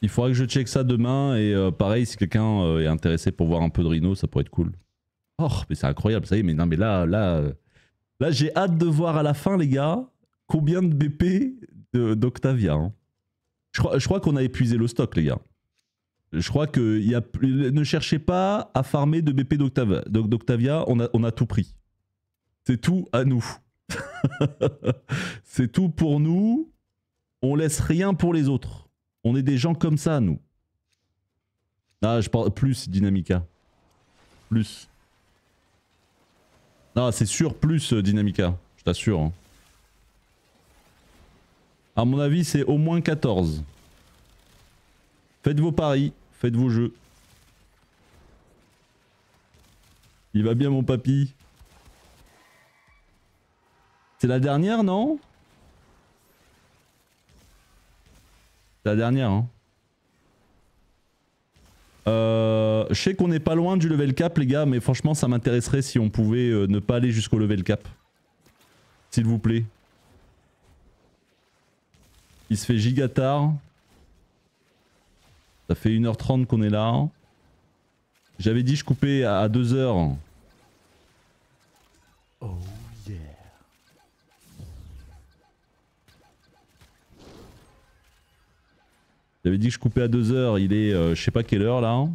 Il faudra que je check ça demain et euh, pareil si quelqu'un euh, est intéressé pour voir un peu de Rhino, ça pourrait être cool. Oh mais c'est incroyable, ça y est, mais là, là, là j'ai hâte de voir à la fin les gars combien de BP d'Octavia. hein. Je crois qu'on a épuisé le stock les gars. Je crois que ne cherchez pas à farmer de BP d'Octavia, d'Oc- d'Octavia, on a, tout pris. C'est tout à nous. c'est tout pour nous. On laisse rien pour les autres. On est des gens comme ça, nous. Ah, je parle plus Dynamica. Plus. Non, c'est sûr, plus Dynamica. Je t'assure. hein. À mon avis, c'est au moins 14. Faites vos paris, faites vos jeux. Il va bien, mon papy. C'est la dernière, non? C'est la dernière, hein. Euh, je sais qu'on n'est pas loin du level cap, les gars, mais franchement, ça m'intéresserait si on pouvait euh, ne pas aller jusqu'au level cap. S'il vous plaît. Il se fait giga tard. Ça fait 1h30 qu'on est là. J'avais dit je coupais à 2h. Oh yeah. J'avais dit que je coupais à 2h. Il est euh, je sais pas quelle heure là.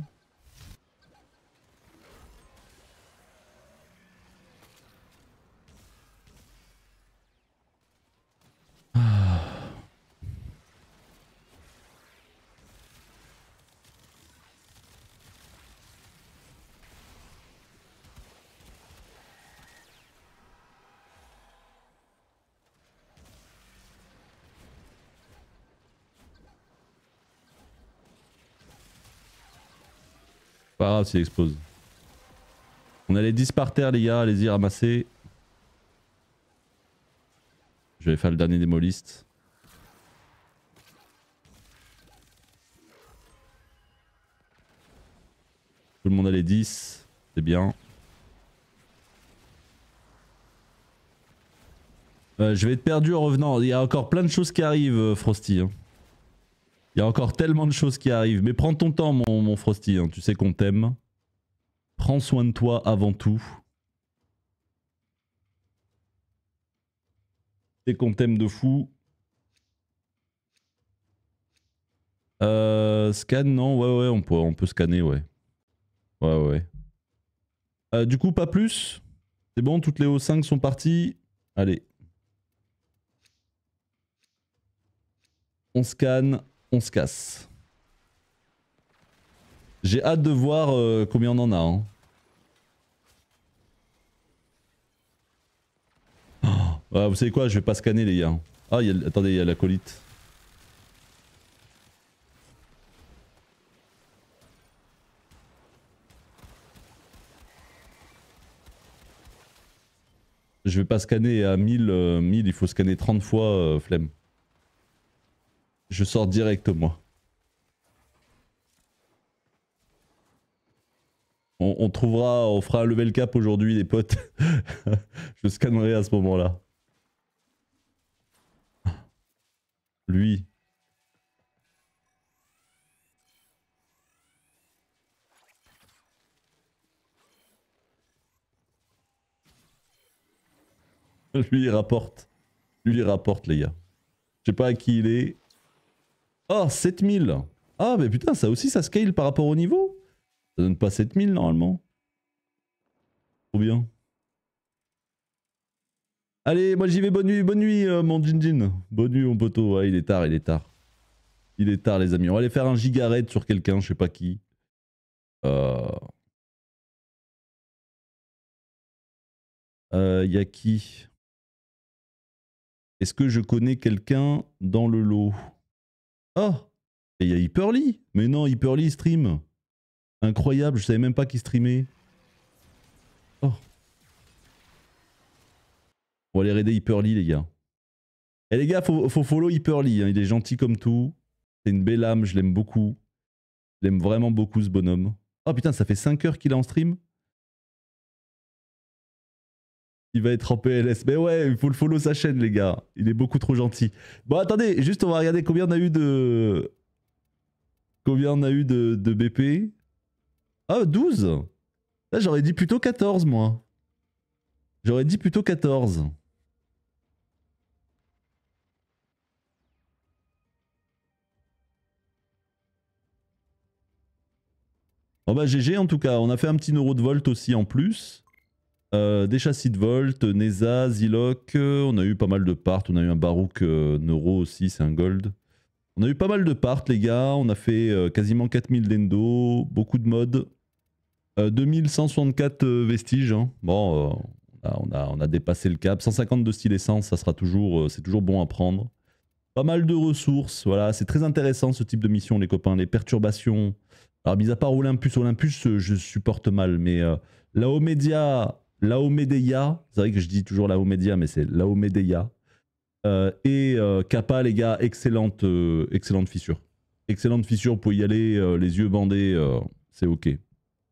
Pas grave s'il explose. On a les 10 par terre, les gars. Allez-y, ramasser. Je vais faire le dernier démoliste. Tout le monde a les 10. C'est bien. Euh, je vais être perdu en revenant. Il y a encore plein de choses qui arrivent, euh, Frosty. hein. Il y a encore tellement de choses qui arrivent. Mais prends ton temps, mon, mon Frosty. hein. Tu sais qu'on t'aime. Prends soin de toi avant tout. Tu sais qu'on t'aime de fou. Euh, scan, non? Ouais, ouais, on peut, on peut scanner, ouais. Ouais, ouais. Euh, du coup, pas plus? C'est bon, toutes les O5 sont parties? Allez. On scanne, on se casse. J'ai hâte de voir euh, combien on en a. hein. Oh, ouais, vous savez quoi, je vais pas scanner les gars. Ah, il y a- attendez, il y a l'acolyte. Je vais pas scanner à 1000, euh, 1000 il faut scanner 30 fois, euh, flemme. Je sors direct moi. On, trouvera, on fera un level cap aujourd'hui les potes. Je scannerai à ce moment-là. Lui. Lui il rapporte. Lui il rapporte les gars. sais pas à qui il est. Oh, 7000 Ah, mais putain, ça aussi, ça scale par rapport au niveau Ça donne pas 7000 normalement. Trop bien. Allez, moi j'y vais, bonne nuit, bonne nuit, euh, mon Jinjin. Bonne nuit, mon poteau. Ouais, il est tard, il est tard. Il est tard, les amis. On va aller faire un gigaret sur quelqu'un, je sais pas qui. Euh... Euh, qui? Est-ce que je connais quelqu'un dans le lot? Oh Et il y a Hyperly Mais non, Hyperly stream Incroyable, je savais même pas qu'il streamait. Oh On va aller raider Hyperly, les gars. Et les gars, faut, faut follow Hyperly, hein. il est gentil comme tout. C'est une belle âme, je l'aime beaucoup. Je l'aime vraiment beaucoup ce bonhomme. Oh putain, ça fait 5 heures qu'il est en stream il va être en PLS. Mais ouais, il faut le follow sa chaîne, les gars. Il est beaucoup trop gentil. Bon, attendez, juste on va regarder combien on a eu de. Combien on a eu de, BP Ah, 12 Là, j'aurais dit plutôt 14, moi. J'aurais dit plutôt 14. Bon bah GG en tout cas, on a fait un petit neuro de volt aussi en plus. Euh, des châssis de Volt, Neza, Zilok, euh, on a eu pas mal de parts, on a eu un Barouk euh, Neuro aussi, c'est un gold. On a eu pas mal de parts les gars, on a fait quasiment 4000 d'endo, beaucoup de modes. 2164 vestiges, hein. bon, on a, dépassé le cap. 150 de style essence, ça sera toujours, c'est toujours bon à prendre. Pas mal de ressources, voilà, c'est très intéressant ce type de mission les copains, les perturbations. Alors mis à part Olympus, Olympus je supporte mal, mais la Omedia Laomedeia, c'est vrai que je dis toujours Laomedia, mais c'est Laomedeia. Euh, et euh, Kappa, les gars, excellente, euh, excellente fissure. Excellente fissure pour y aller, les yeux bandés, c'est ok.